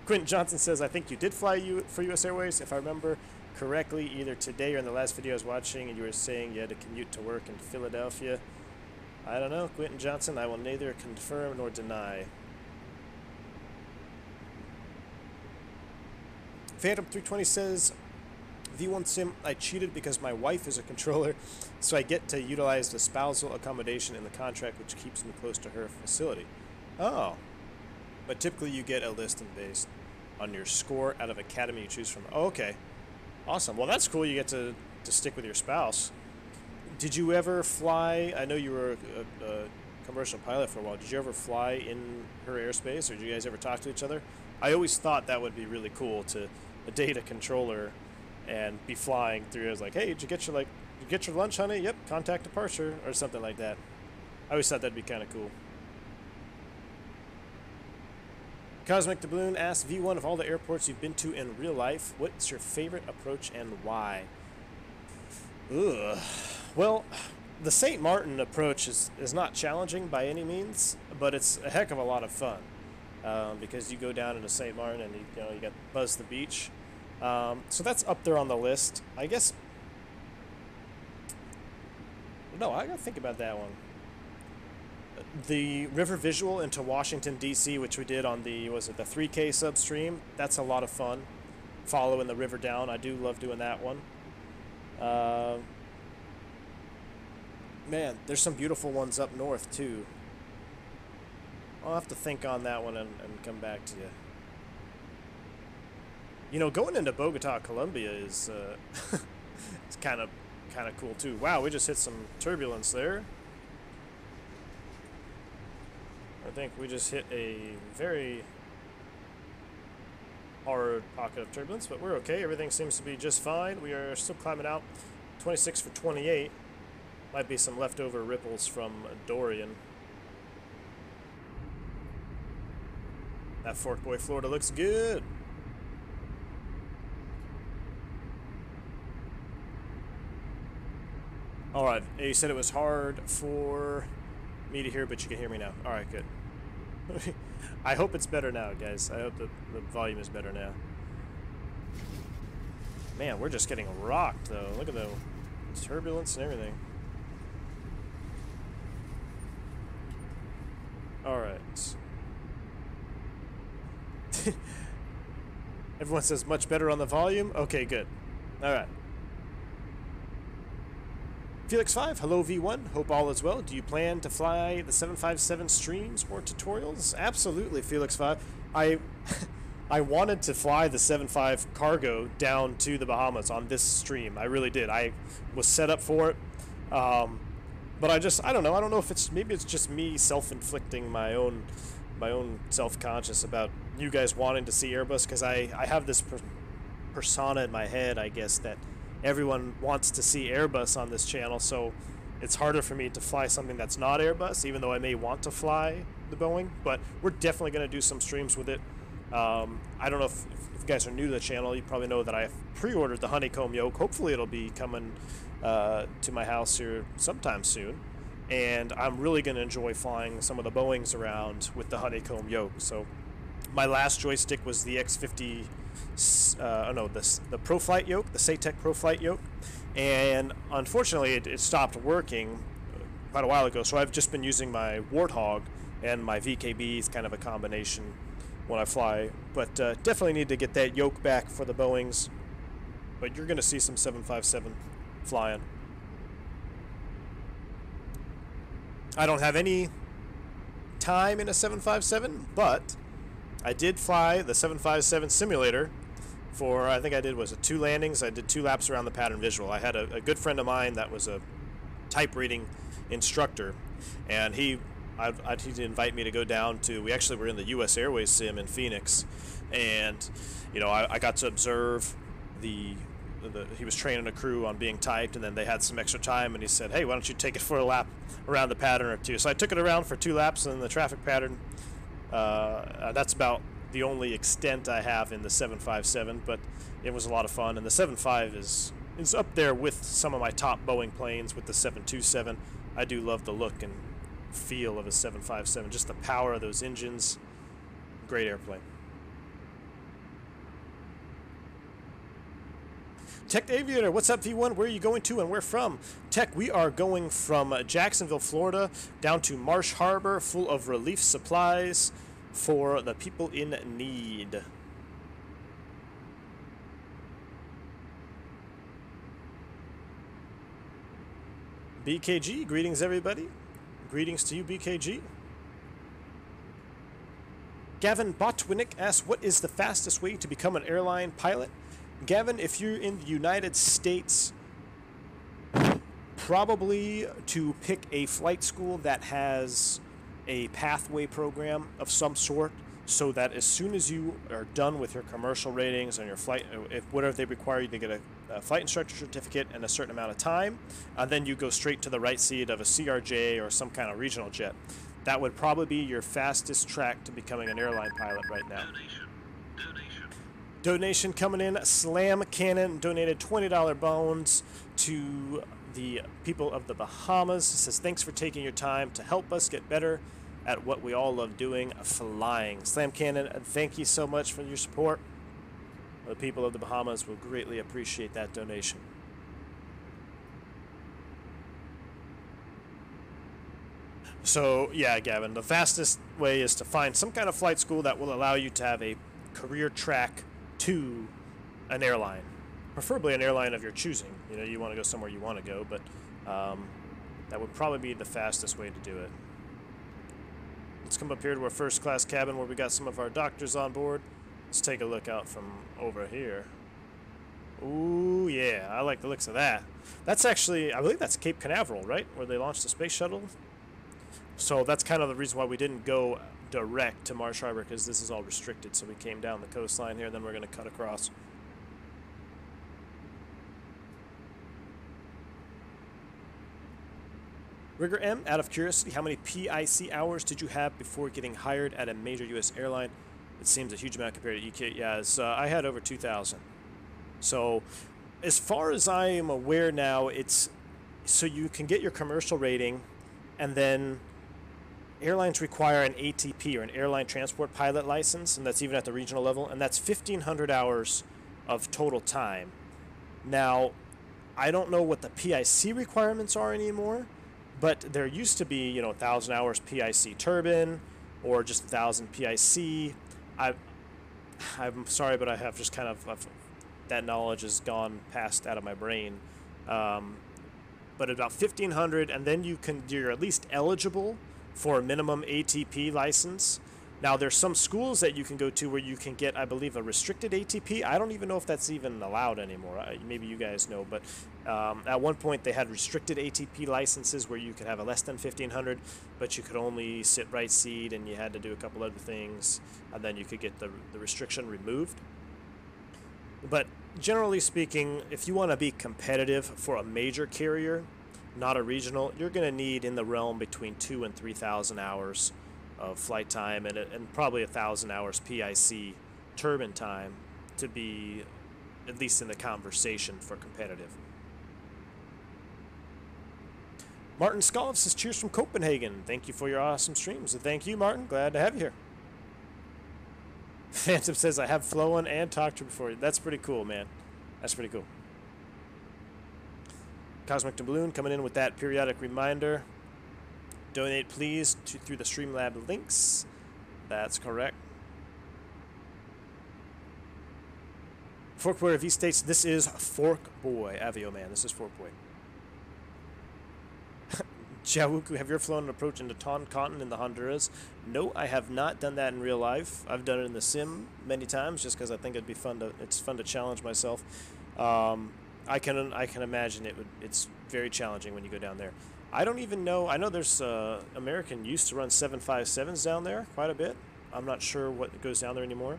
Speaker 1: Quentin Johnson says, I think you did fly you for U.S. Airways, if I remember correctly, either today or in the last video I was watching, and you were saying you had to commute to work in Philadelphia. I don't know, Quentin Johnson. I will neither confirm nor deny. Phantom 320 says, V1 Sim, I cheated because my wife is a controller, so I get to utilize the spousal accommodation in the contract, which keeps me close to her facility. Oh. But typically you get a listing based on your score out of academy you choose from. Oh, okay. Awesome. Well, that's cool. You get to, to stick with your spouse. Did you ever fly? I know you were a, a commercial pilot for a while. Did you ever fly in her airspace, or did you guys ever talk to each other? I always thought that would be really cool to a data controller and be flying through. I was like, hey, did you get your like, you get your lunch, honey? Yep, contact departure or something like that. I always thought that'd be kind of cool. Cosmic Doubloon asks V1 of all the airports you've been to in real life, what's your favorite approach and why? Ugh. Well, the St. Martin approach is, is not challenging by any means, but it's a heck of a lot of fun um, because you go down into St. Martin and you, you know you got Buzz the Beach. Um, so that's up there on the list. I guess. No, I gotta think about that one. The river visual into Washington D.C., which we did on the was it the 3K substream. That's a lot of fun. Following the river down, I do love doing that one. Uh, man, there's some beautiful ones up north too. I'll have to think on that one and, and come back to you. You know, going into Bogota, Colombia is uh, it's kind of kind of cool too. Wow, we just hit some turbulence there. I think we just hit a very hard pocket of turbulence, but we're okay. Everything seems to be just fine. We are still climbing out. 26 for 28. Might be some leftover ripples from Dorian. That Fork Boy, Florida looks good. All right, you said it was hard for me to hear, but you can hear me now. All right, good. I hope it's better now, guys. I hope the, the volume is better now. Man, we're just getting rocked, though. Look at the turbulence and everything. All right. Everyone says much better on the volume. Okay, good. All right. Felix 5, hello V1, hope all is well. Do you plan to fly the 757 streams or tutorials? Absolutely, Felix 5. I I wanted to fly the 75 cargo down to the Bahamas on this stream. I really did. I was set up for it. Um, but I just I don't know. I don't know if it's maybe it's just me self-inflicting my own my own self-conscious about you guys wanting to see Airbus because I I have this per persona in my head, I guess that everyone wants to see Airbus on this channel, so it's harder for me to fly something that's not Airbus, even though I may want to fly the Boeing. But we're definitely going to do some streams with it. Um, I don't know if, if, you guys are new to the channel, you probably know that I pre-ordered the honeycomb yoke. Hopefully, it'll be coming uh, to my house here sometime soon. And I'm really going to enjoy flying some of the Boeings around with the honeycomb yoke. So, my last joystick was the X50 uh, oh no, the, the ProFlight yoke, the Saitek ProFlight yoke, and unfortunately it, it, stopped working quite a while ago. So I've just been using my Warthog and my VKB is kind of a combination when I fly. But uh, definitely need to get that yoke back for the Boeings. But you're going to see some 757 flying. I don't have any time in a 757, but I did fly the 757 simulator for, I think I did, was it two landings? I did two laps around the pattern visual. I had a, a good friend of mine that was a type rating instructor, and he I, I, he'd invite me to go down to. We actually were in the U.S. Airways sim in Phoenix, and you know I, I got to observe the, the. He was training a crew on being typed, and then they had some extra time, and he said, "Hey, why don't you take it for a lap around the pattern or two?" So I took it around for two laps in the traffic pattern. Uh, that's about the only extent I have in the 757, but it was a lot of fun, and the 75 is is up there with some of my top Boeing planes with the 727. I do love the look and feel of a 757, just the power of those engines. Great airplane. Tech Aviator, what's up, V1? Where are you going to and where from? Tech, we are going from uh, Jacksonville, Florida, down to Marsh Harbor, full of relief supplies for the people in need. BKG, greetings everybody. Greetings to you, BKG. Gavin Botwinick asks, What is the fastest way to become an airline pilot? Gavin, if you're in the United States, probably to pick a flight school that has a pathway program of some sort so that as soon as you are done with your commercial ratings and your flight, uh, if whatever they require you to get a, a flight instructor certificate in a certain amount of time, and then you go straight to the right seat of a CRJ or some kind of regional jet. That would probably be your fastest track to becoming an airline pilot right now.
Speaker 2: Donation.
Speaker 1: Coming in. Slam Cannon donated $20 bones to the people of the Bahamas. It says, Thanks for taking your time to help us get better at what we all love doing flying. Slam Cannon, thank you so much for your support. The people of the Bahamas will greatly appreciate that donation. So, yeah, Gavin, the fastest way is to find some kind of flight school that will allow you to have a career track to an airline, preferably an airline of your choosing. You know, you want to go somewhere you want to go, but um, that would probably be the fastest way to do it. Let's come up here to our first class cabin where we got some of our doctors on board. Let's take a look out from over here. Ooh, yeah, I like the looks of that. That's actually, I believe that's Cape Canaveral, right? Where they launched the space shuttle. So that's kind of the reason why we didn't go direct to Marsh Harbor because this is all restricted. So we came down the coastline here, then we're going to cut across. Rigger M, out of curiosity, how many PIC hours did you have before getting hired at a major U.S. airline? It seems a huge amount compared to UK. Yeah, uh, I had over 2,000. So, as far as I am aware now, it's so you can get your commercial rating, and then airlines require an ATP or an airline transport pilot license, and that's even at the regional level, and that's 1,500 hours of total time. Now, I don't know what the PIC requirements are anymore but there used to be, you know, 1,000 hours PIC turbine or just 1,000 PIC. I, I'm sorry, but I have just kind of, I've, that knowledge has gone past out of my brain. Um, but about 1,500, and then you can, you're at least eligible for a minimum ATP license. Now, there's some schools that you can go to where you can get, I believe, a restricted ATP. I don't even know if that's even allowed anymore. Maybe you guys know, but um, at one point they had restricted ATP licenses where you could have a less than 1500, but you could only sit right seat and you had to do a couple other things, and then you could get the, the restriction removed. But generally speaking, if you want to be competitive for a major carrier, not a regional, you're going to need in the realm between two and 3,000 hours of flight time and, and probably a thousand hours PIC turbine time to be at least in the conversation for competitive. Martin Skolov says, Cheers from Copenhagen. Thank you for your awesome streams. And thank you, Martin. Glad to have you here. Phantom says, I have flown and talked to you before. That's pretty cool, man. That's pretty cool. Cosmic Doubloon coming in with that periodic reminder. Donate, please, to, through the Streamlab links. That's correct. Forkboy V states, this is Fork Boy, Avio Man. This is Fork Boy. Jawuku, have you ever flown an approach into cotton in the Honduras? No, I have not done that in real life. I've done it in the sim many times just because I think it'd be fun to, it's fun to challenge myself. Um, I can I can imagine it would. It's very challenging when you go down there. I don't even know. I know there's uh, American used to run 757s down there quite a bit. I'm not sure what goes down there anymore.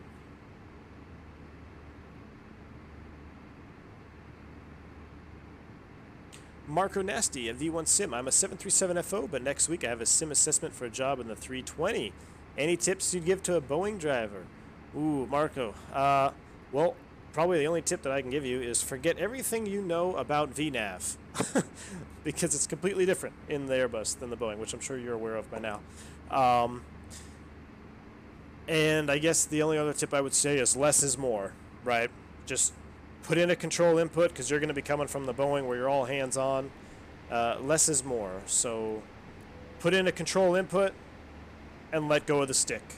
Speaker 1: Marco Nasty at V1 Sim. I'm a 737FO, but next week I have a sim assessment for a job in the 320. Any tips you'd give to a Boeing driver? Ooh, Marco. Uh, well, probably the only tip that I can give you is forget everything you know about VNAV because it's completely different in the Airbus than the Boeing, which I'm sure you're aware of by now. Um, and I guess the only other tip I would say is less is more, right? Just put in a control input because you're going to be coming from the Boeing where you're all hands on. Uh, less is more. So put in a control input and let go of the stick.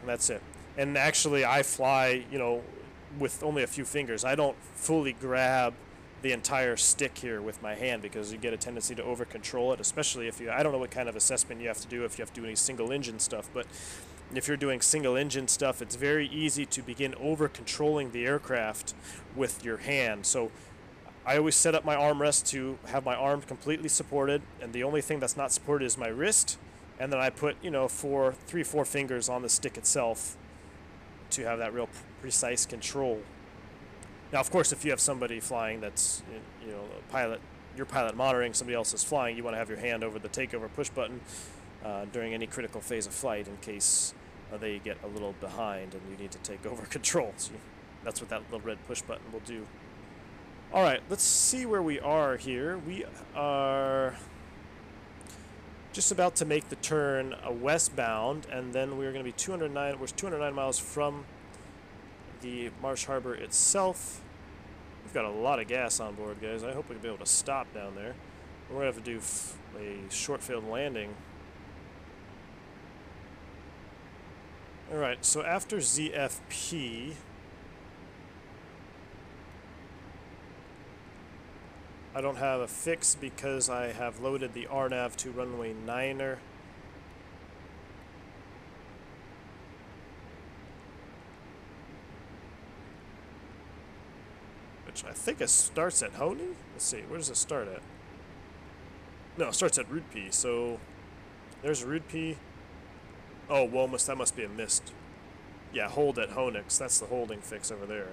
Speaker 1: And that's it. And actually, I fly, you know, with only a few fingers. I don't fully grab the entire stick here with my hand because you get a tendency to over control it, especially if you. I don't know what kind of assessment you have to do if you have to do any single engine stuff, but if you're doing single engine stuff, it's very easy to begin over controlling the aircraft with your hand. So I always set up my armrest to have my arm completely supported, and the only thing that's not supported is my wrist. And then I put, you know, four, three, four fingers on the stick itself to have that real precise control. Now, of course, if you have somebody flying that's, you know, a pilot, your pilot monitoring somebody else is flying, you want to have your hand over the takeover push button uh, during any critical phase of flight in case uh, they get a little behind and you need to take over control. So that's what that little red push button will do. All right, let's see where we are here. We are just about to make the turn uh, westbound, and then we're going to be 209. We're 209 miles from the Marsh Harbor itself. We've got a lot of gas on board, guys. I hope we can be able to stop down there. We're going to have to do a short field landing. Alright, so after ZFP, I don't have a fix because I have loaded the RNAV to runway 9er. Which I think it starts at Honey? Let's see, where does it start at? No, it starts at Root P, so there's Root P. Oh, well, must that must be a mist. Yeah, hold at Honix. That's the holding fix over there.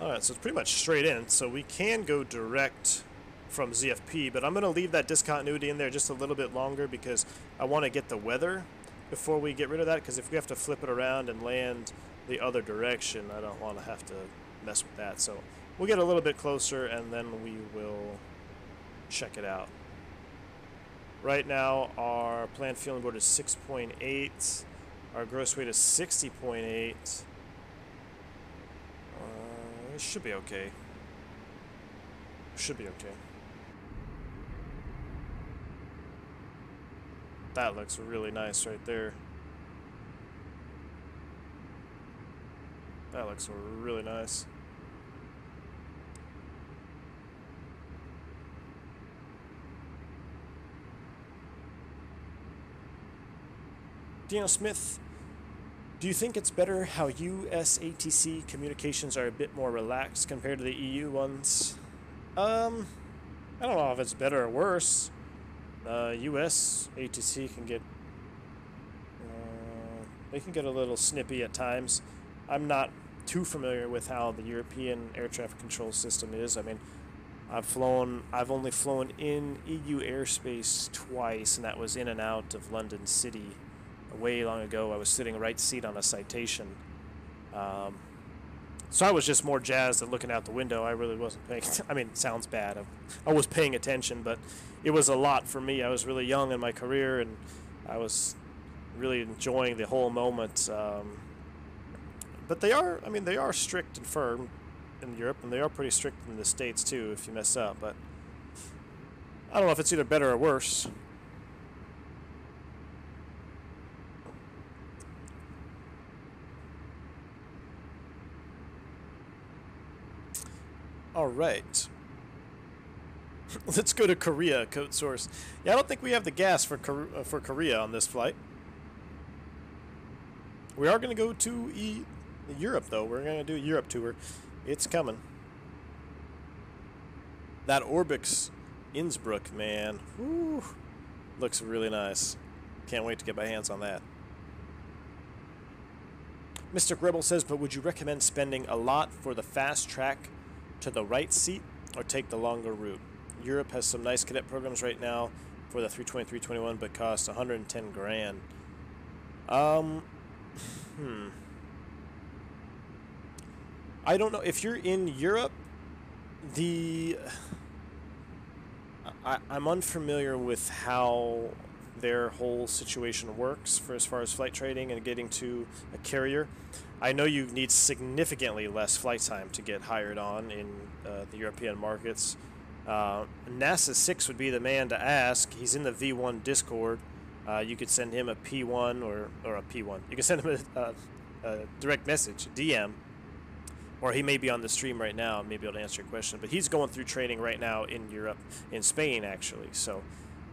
Speaker 1: Alright, so it's pretty much straight in, so we can go direct from ZFP, but I'm going to leave that discontinuity in there just a little bit longer because I want to get the weather before we get rid of that, because if we have to flip it around and land the other direction, I don't want to have to mess with that. So we'll get a little bit closer and then we will check it out. Right now, our planned fueling board is 6.8. Our gross weight is 60.8. It should be okay. Should be okay. That looks really nice right there. That looks really nice. Dino Smith, do you think it's better how US ATC communications are a bit more relaxed compared to the EU ones? Um, I don't know if it's better or worse. Uh, US ATC can get uh, they can get a little snippy at times. I'm not too familiar with how the European air traffic control system is. I mean, I've flown I've only flown in EU airspace twice and that was in and out of London City way long ago. I was sitting right seat on a citation. Um, so I was just more jazzed at looking out the window. I really wasn't paying. I mean, sounds bad. I, I was paying attention, but it was a lot for me. I was really young in my career, and I was really enjoying the whole moment. Um, but they are, I mean, they are strict and firm in Europe, and they are pretty strict in the states too. If you mess up, but I don't know if it's either better or worse. All right. Let's go to Korea, code source. Yeah, I don't think we have the gas for Kor- uh, for Korea on this flight. We are going to go to e- Europe, though. We're going to do a Europe tour. It's coming. That Orbx Innsbruck, man. Whew, looks really nice. Can't wait to get my hands on that. Mr. Rebel says, but would you recommend spending a lot for the fast track to the right seat or take the longer route? Europe has some nice cadet programs right now for the 320, 321, but cost 110 grand. Um, hmm. I don't know. If you're in Europe, the. I, I'm unfamiliar with how their whole situation works for as far as flight trading and getting to a carrier. I know you need significantly less flight time to get hired on in uh, the European markets. Uh, NASA 6 would be the man to ask. He's in the V1 Discord. Uh, you could send him a P1 or, or a P1. You can send him a, a, a direct message, DM, or he may be on the stream right now and may be able to answer your question. But he's going through training right now in Europe, in Spain actually. So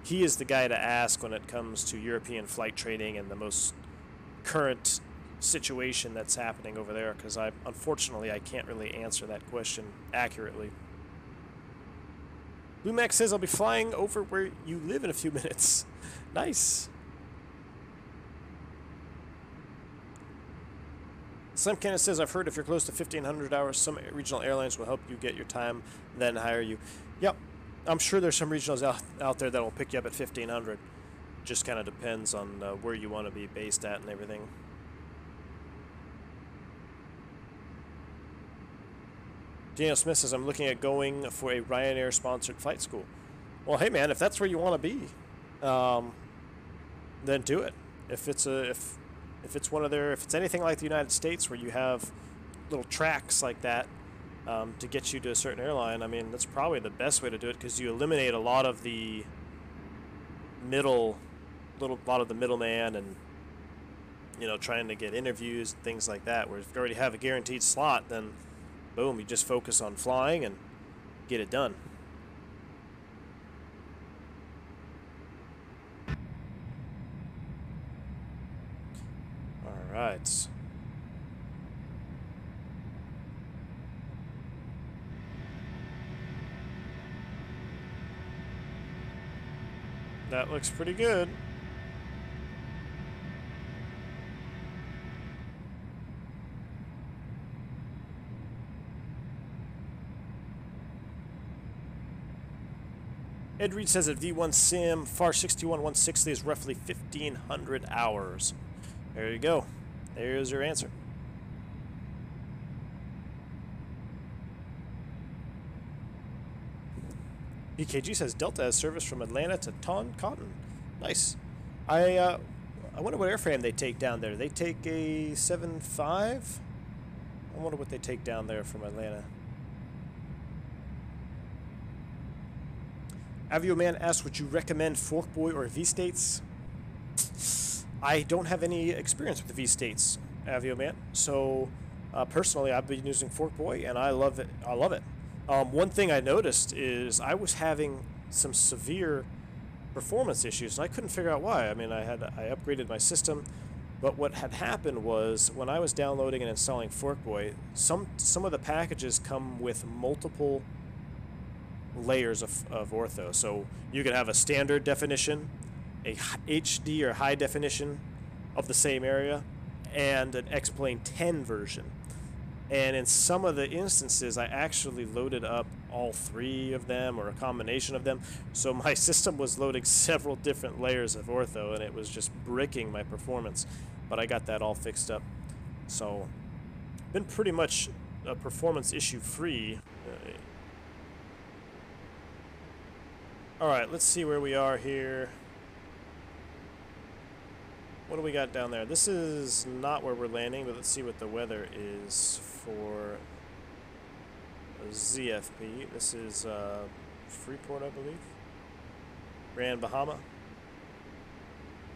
Speaker 1: he is the guy to ask when it comes to European flight training and the most current situation that's happening over there. Because I, unfortunately, I can't really answer that question accurately. Lumax says I'll be flying over where you live in a few minutes. nice. Slim Cannon says I've heard if you're close to 1500 hours, some regional airlines will help you get your time, then hire you. Yep, I'm sure there's some regionals out, out there that will pick you up at 1500. Just kind of depends on uh, where you want to be based at and everything. Daniel Smith says I'm looking at going for a Ryanair sponsored flight school. Well, hey man, if that's where you want to be, um, then do it. If it's a if if it's one of their if it's anything like the United States where you have little tracks like that um, to get you to a certain airline, I mean that's probably the best way to do it because you eliminate a lot of the middle, little lot of the middleman and you know trying to get interviews and things like that. Where if you already have a guaranteed slot, then boom, you just focus on flying and get it done. All right. That looks pretty good. Ed Reed says that V1 Sim FAR 61160 is roughly 1500 hours. There you go. There's your answer. EKG says Delta has service from Atlanta to Toncontin. Nice. I uh, I wonder what airframe they take down there. They take a 7.5? I wonder what they take down there from Atlanta. Avio Man asks, would you recommend Forkboy or V-States? I don't have any experience with the V-States, Avio Man. So, uh, personally, I've been using Forkboy, and I love it. I love it. Um, one thing I noticed is I was having some severe performance issues, and I couldn't figure out why. I mean, I had I upgraded my system, but what had happened was when I was downloading and installing Forkboy, some some of the packages come with multiple layers of, of ortho. So you could have a standard definition, a HD or high definition of the same area, and an X-Plane 10 version. And in some of the instances, I actually loaded up all three of them or a combination of them. So my system was loading several different layers of ortho, and it was just bricking my performance. But I got that all fixed up. So, been pretty much a performance issue free. All right, let's see where we are here. What do we got down there? This is not where we're landing, but let's see what the weather is for ZFP. This is uh, Freeport, I believe. Grand Bahama.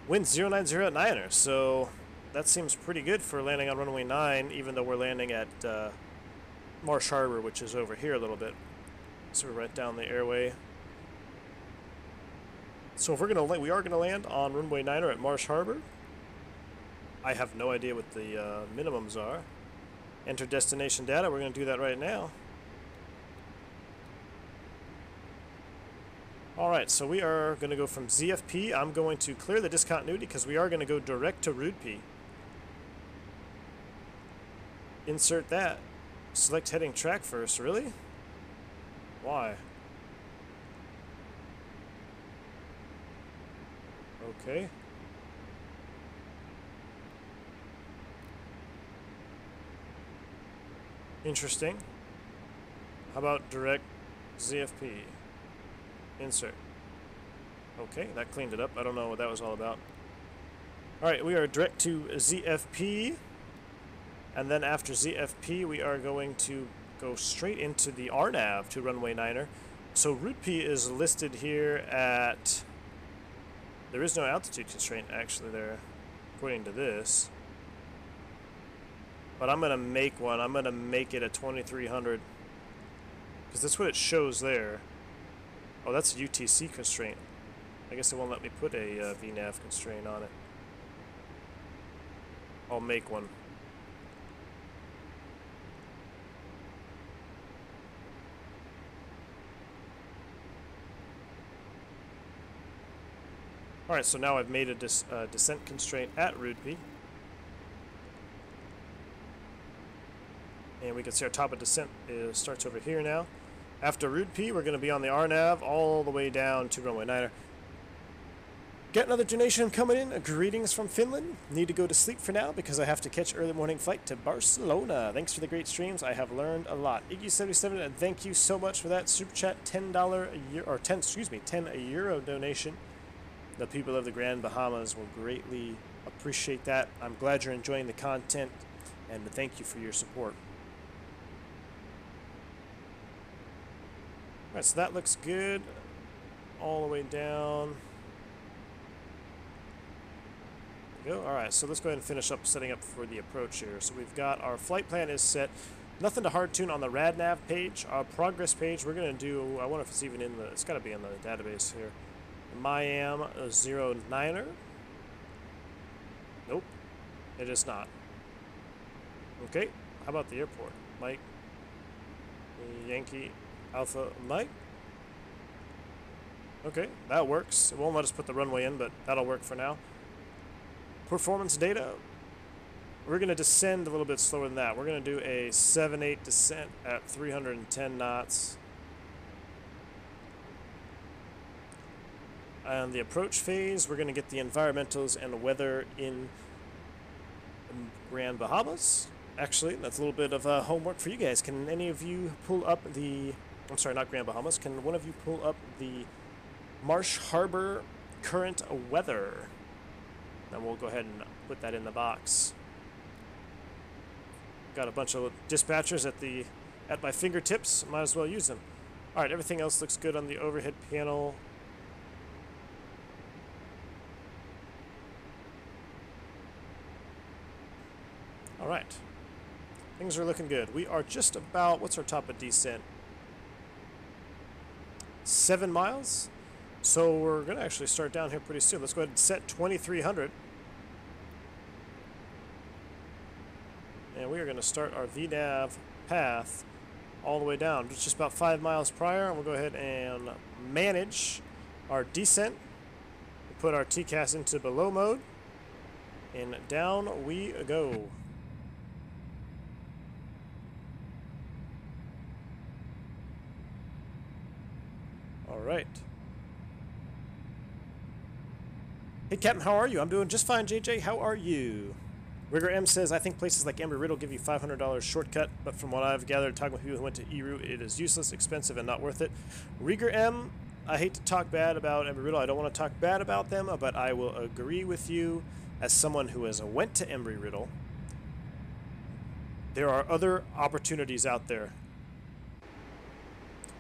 Speaker 1: Wind 090 at Niner, so that seems pretty good for landing on runway 9, even though we're landing at uh, Marsh Harbor, which is over here a little bit. So we're right down the airway. So if we're gonna we are gonna land on runway niner at Marsh Harbor. I have no idea what the uh, minimums are. Enter destination data. We're gonna do that right now. All right, so we are going to go from ZFP. I'm going to clear the discontinuity because we are going to go direct to RootP. Insert that. Select heading track first. Really? Why? Okay. Interesting. How about direct ZFP? Insert. Okay, that cleaned it up. I don't know what that was all about. Alright, we are direct to ZFP. And then after ZFP, we are going to go straight into the RNAV to runway 9er. So route P is listed here at... There is no altitude constraint actually there, according to this. But I'm going to make one. I'm going to make it a 2300. Because that's what it shows there. Oh, that's a UTC constraint. I guess it won't let me put a uh, VNAV constraint on it. I'll make one. Alright, so now I've made a dis uh, descent constraint at route P. And we can see our top of descent is, starts over here now. After route P, we're going to be on the RNAV all the way down to runway 9er. Get another donation coming in. Greetings from Finland. Need to go to sleep for now because I have to catch early morning flight to Barcelona. Thanks for the great streams. I have learned a lot. Iggy77, thank you so much for that super chat. $10 a year, or 10, excuse me, 10 a euro donation. The people of the Grand Bahamas will greatly appreciate that. I'm glad you're enjoying the content and thank you for your support. Alright, so that looks good. All the way down. Go. Alright, so let's go ahead and finish up setting up for the approach here. So we've got our flight plan is set. Nothing to hard tune on the RadNav page. Our progress page, we're going to do, I wonder if it's even in the, it's got to be in the database here. MYAM 09er. Nope, it is not. Okay, how about the airport? Mike, Yankee Alpha Mike. Okay, that works. It won't let us put the runway in, but that'll work for now. Performance data. We're going to descend a little bit slower than that. We're going to do a 7-8 descent at 310 knots. On the approach phase, we're going to get the environmentals and the weather in Grand Bahamas. Actually, that's a little bit of uh, homework for you guys. Can any of you pull up the... I'm sorry, not Grand Bahamas. Can one of you pull up the Marsh Harbor current weather? And we'll go ahead and put that in the box. Got a bunch of dispatchers at the at my fingertips. Might as well use them. All right, everything else looks good on the overhead panel. All right. Things are looking good. We are just about, what's our top of descent? Seven miles? So we're going to actually start down here pretty soon. Let's go ahead and set 2300. And we are going to start our VNAV path all the way down. It's just about five miles prior. And we'll go ahead and manage our descent. Put our TCAS into below mode. And down we go. All right. Hey, Captain, how are you? I'm doing just fine, JJ. How are you? Rigger M says, I think places like Embry Riddle give you $500 shortcut, but from what I've gathered, talking with people who went to ERU, it is useless, expensive, and not worth it. Rigger M, I hate to talk bad about Embry Riddle. I don't want to talk bad about them, but I will agree with you as someone who has went to Embry Riddle. There are other opportunities out there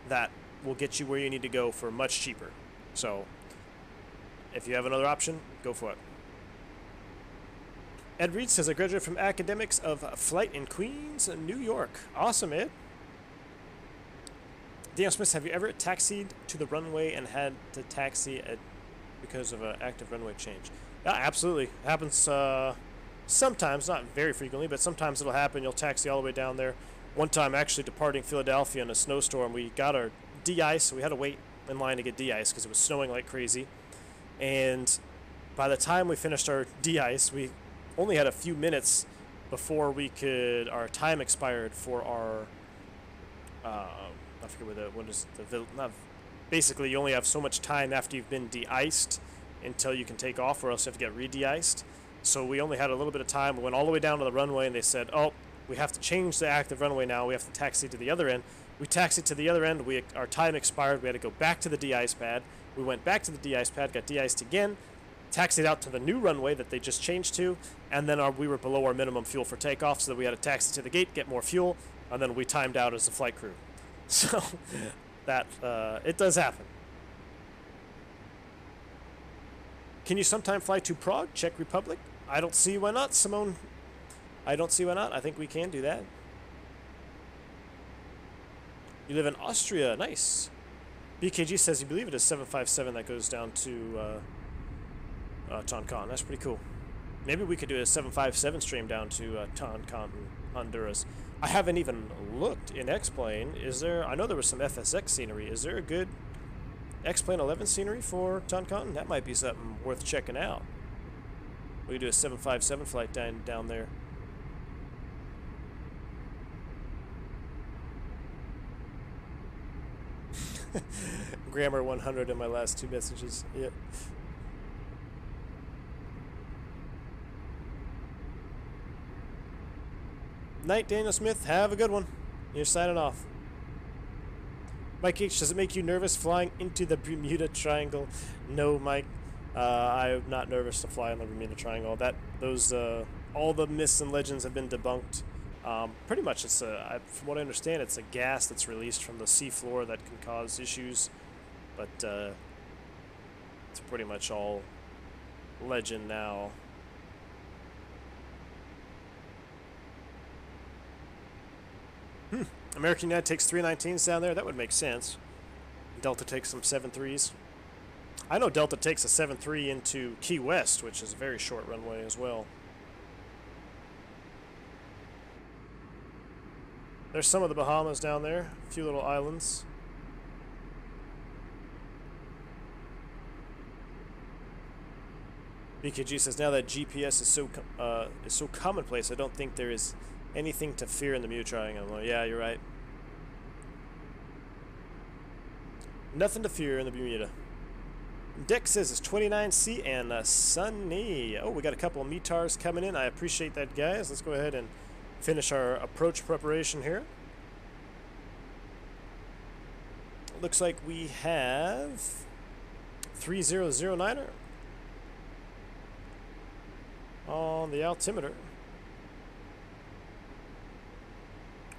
Speaker 1: that will get you where you need to go for much cheaper. So, if you have another option, go for it. Ed Reed says, I graduated from academics of flight in Queens, New York. Awesome, Ed. Daniel Smith, have you ever taxied to the runway and had to taxi at because of an active runway change? Yeah, absolutely. It happens uh, sometimes, not very frequently, but sometimes it'll happen. You'll taxi all the way down there. One time, actually departing Philadelphia in a snowstorm, we got our de-ice. So we had to wait in line to get de-ice because it was snowing like crazy. And by the time we finished our de-ice, we only had a few minutes before we could. Our time expired for our. Uh, I forget what the what is the not. Basically, you only have so much time after you've been de-iced until you can take off, or else you have to get re-de-iced. So we only had a little bit of time. We went all the way down to the runway, and they said, "Oh, we have to change the active runway now. We have to taxi to the other end." We taxied to the other end. We our time expired. We had to go back to the de-ice pad. We went back to the de-ice pad, got de-iced again, taxied out to the new runway that they just changed to, and then our, we were below our minimum fuel for takeoff, so that we had to taxi to the gate, get more fuel, and then we timed out as a flight crew. So that uh, it does happen. Can you sometime fly to Prague, Czech Republic? I don't see why not, Simone. I don't see why not. I think we can do that. You live in Austria. Nice. BKG says you believe it is 757 that goes down to uh, uh, Tonkan. That's pretty cool. Maybe we could do a 757 stream down to uh, Tonkan, Honduras. I haven't even looked in X-Plane. Is there... I know there was some FSX scenery. Is there a good X-Plane 11 scenery for Tonkan? That might be something worth checking out. We could do a 757 flight down, down there. Grammar 100 in my last two messages. Yep. Night, Daniel Smith. Have a good one. You're signing off. Mike H, does it make you nervous flying into the Bermuda Triangle? No, Mike. Uh, I'm not nervous to fly in the Bermuda Triangle. That those uh, all the myths and legends have been debunked. Um, pretty much, it's a, from what I understand, it's a gas that's released from the seafloor that can cause issues, but uh, it's pretty much all legend now. Hmm. American United takes 319s down there. That would make sense. Delta takes some 73s. I know Delta takes a 7-3 into Key West, which is a very short runway as well. There's some of the Bahamas down there, a few little islands. BKG says now that GPS is so uh, is so commonplace, I don't think there is anything to fear in the Mu Triangle. Yeah, you're right. Nothing to fear in the Bermuda. Dick says it's 29C and uh, sunny. Oh, we got a couple of METARs coming in. I appreciate that, guys. Let's go ahead and finish our approach preparation here. Looks like we have 3009er on the altimeter.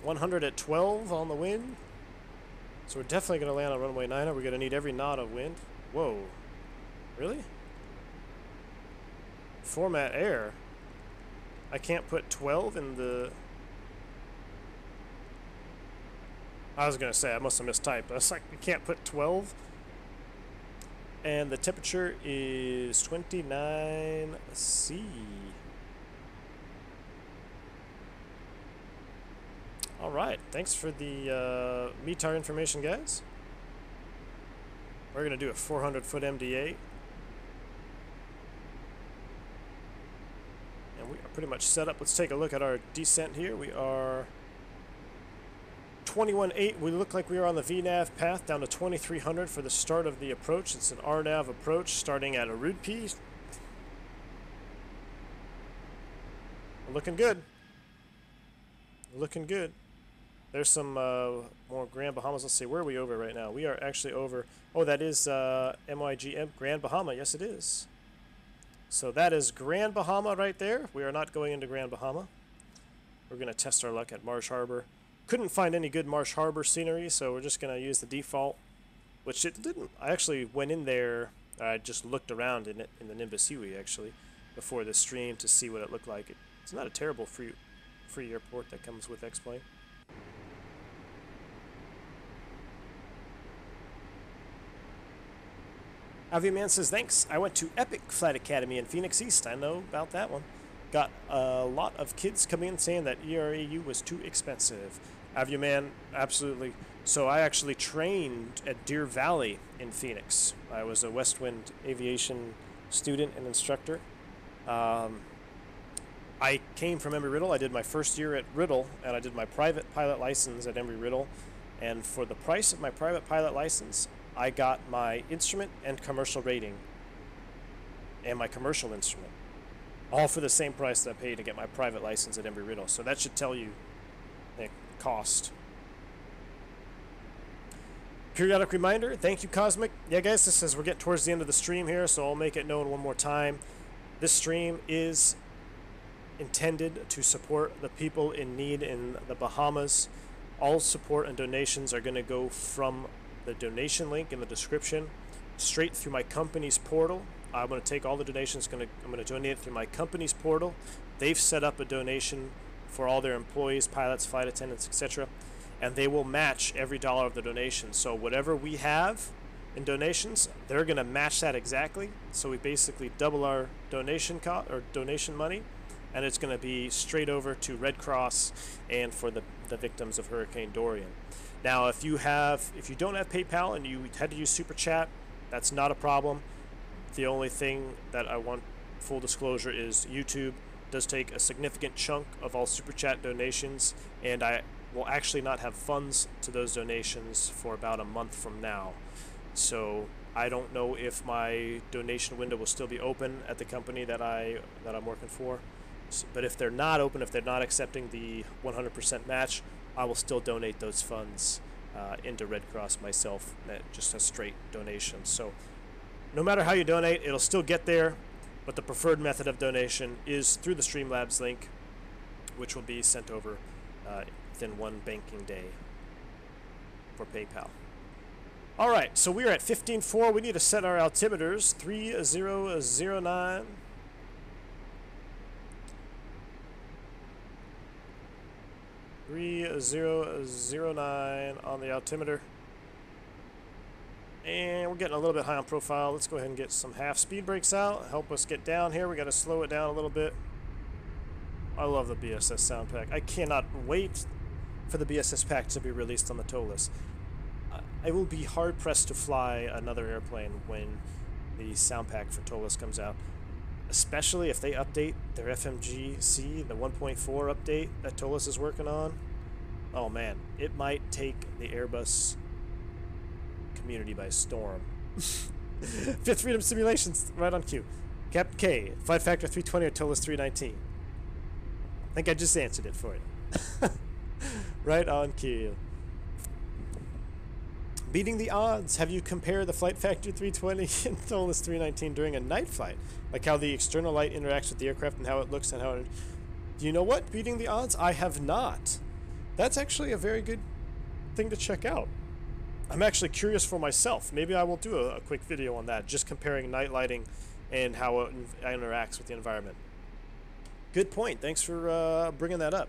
Speaker 1: 100 at 12 on the wind. So we're definitely going to land on runway 9. We're going to need every knot of wind. Whoa. Really? Format air. I can't put 12 in the... I was going to say, I must have mistyped. I was like, you can't put 12. And the temperature is 29 C. All right, thanks for the uh, METAR information, guys. We're going to do a 400 foot MDA. And we are pretty much set up. Let's take a look at our descent here. We are 21.8. We look like we are on the VNAV path down to 2300 for the start of the approach. It's an RNAV approach starting at a P. Looking good. Looking good. There's some uh, more Grand Bahamas. Let's see, where are we over right now? We are actually over. Oh, that is uh, Grand Bahama. Yes, it is. So that is Grand Bahama right there. We are not going into Grand Bahama. We're going to test our luck at Marsh Harbor. Couldn't find any good Marsh Harbor scenery, so we're just going to use the default, which it didn't. I actually went in there. I just looked around in it in the Nimbus Huey actually before the stream to see what it looked like. It, it's not a terrible free free airport that comes with X-Plane. Aviaman says, thanks. I went to Epic Flight Academy in Phoenix East. I know about that one. Got a lot of kids coming in saying that ERAU was too expensive. Aviaman, absolutely. So I actually trained at Deer Valley in Phoenix. I was a Westwind aviation student and instructor. Um, I came from Embry Riddle. I did my first year at Riddle, and I did my private pilot license at Embry Riddle. And for the price of my private pilot license, I got my instrument and commercial rating, and my commercial instrument, all for the same price that I paid to get my private license at Embry Riddle. So that should tell you the cost. Periodic reminder. Thank you, Cosmic. Yeah, guys, this says we're getting towards the end of the stream here, so I'll make it known one more time. This stream is intended to support the people in need in the Bahamas. All support and donations are going to go from the donation link in the description straight through my company's portal. I'm going to take all the donations. Going to I'm going to donate it through my company's portal. They've set up a donation for all their employees, pilots, flight attendants, etc., and they will match every dollar of the donation. So whatever we have in donations, they're going to match that exactly. So we basically double our donation co- or donation money, and it's going to be straight over to Red Cross and for the, the victims of Hurricane Dorian. Now, if you have if you don't have PayPal and you had to use Super Chat, that's not a problem. The only thing that I want full disclosure is YouTube does take a significant chunk of all Super Chat donations, and I will actually not have funds to those donations for about a month from now. So I don't know if my donation window will still be open at the company that I that I'm working for. But if they're not open, if they're not accepting the 100% match, I will still donate those funds uh, into Red Cross myself, just a straight donation. So no matter how you donate, it'll still get there, but the preferred method of donation is through the Streamlabs link, which will be sent over uh, within one banking day for PayPal. All right, so we're at 15.4. We need to set our altimeters. 3009. Three zero zero nine on the altimeter. And we're getting a little bit high on profile. Let's go ahead and get some half speed brakes out. Help us get down here. We got to slow it down a little bit. I love the BSS sound pack. I cannot wait for the BSS pack to be released on the. I- I will be hard pressed to fly another airplane when the sound pack for ToLiss comes out, especially if they update their FMGC, the 1.4 update that ToLiss is working on. Oh man, it might take the Airbus community by storm. Fifth Freedom Simulations, right on cue. Captain K, Flight Factor 320 or ToLiss 319? I think I just answered it for you. right on cue. Beating the odds. Have you compared the Flight Factor 320 and ToLiss 319 during a night flight? Like how the external light interacts with the aircraft and how it looks and how it. Do you know what? Beating the odds? I have not. That's actually a very good thing to check out. I'm actually curious for myself. Maybe I will do a, a quick video on that, just comparing night lighting and how it interacts with the environment. Good point. Thanks for uh, bringing that up.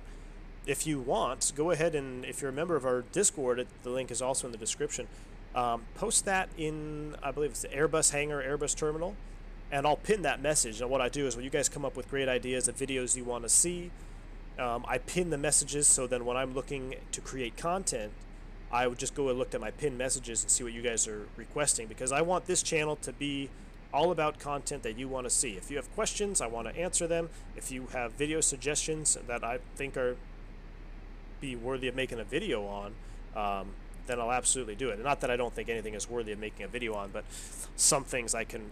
Speaker 1: If you want, go ahead and if you're a member of our Discord, it, the link is also in the description. Um, post that in, I believe it's the Airbus hangar, Airbus terminal, and I'll pin that message. And what I do is when you guys come up with great ideas of videos you want to see, um, I pin the messages so then when I'm looking to create content, I would just go and look at my pinned messages and see what you guys are requesting because I want this channel to be all about content that you want to see. If you have questions, I want to answer them. If you have video suggestions that I think are be worthy of making a video on, um, then I'll absolutely do it. Not that I don't think anything is worthy of making a video on, but some things I can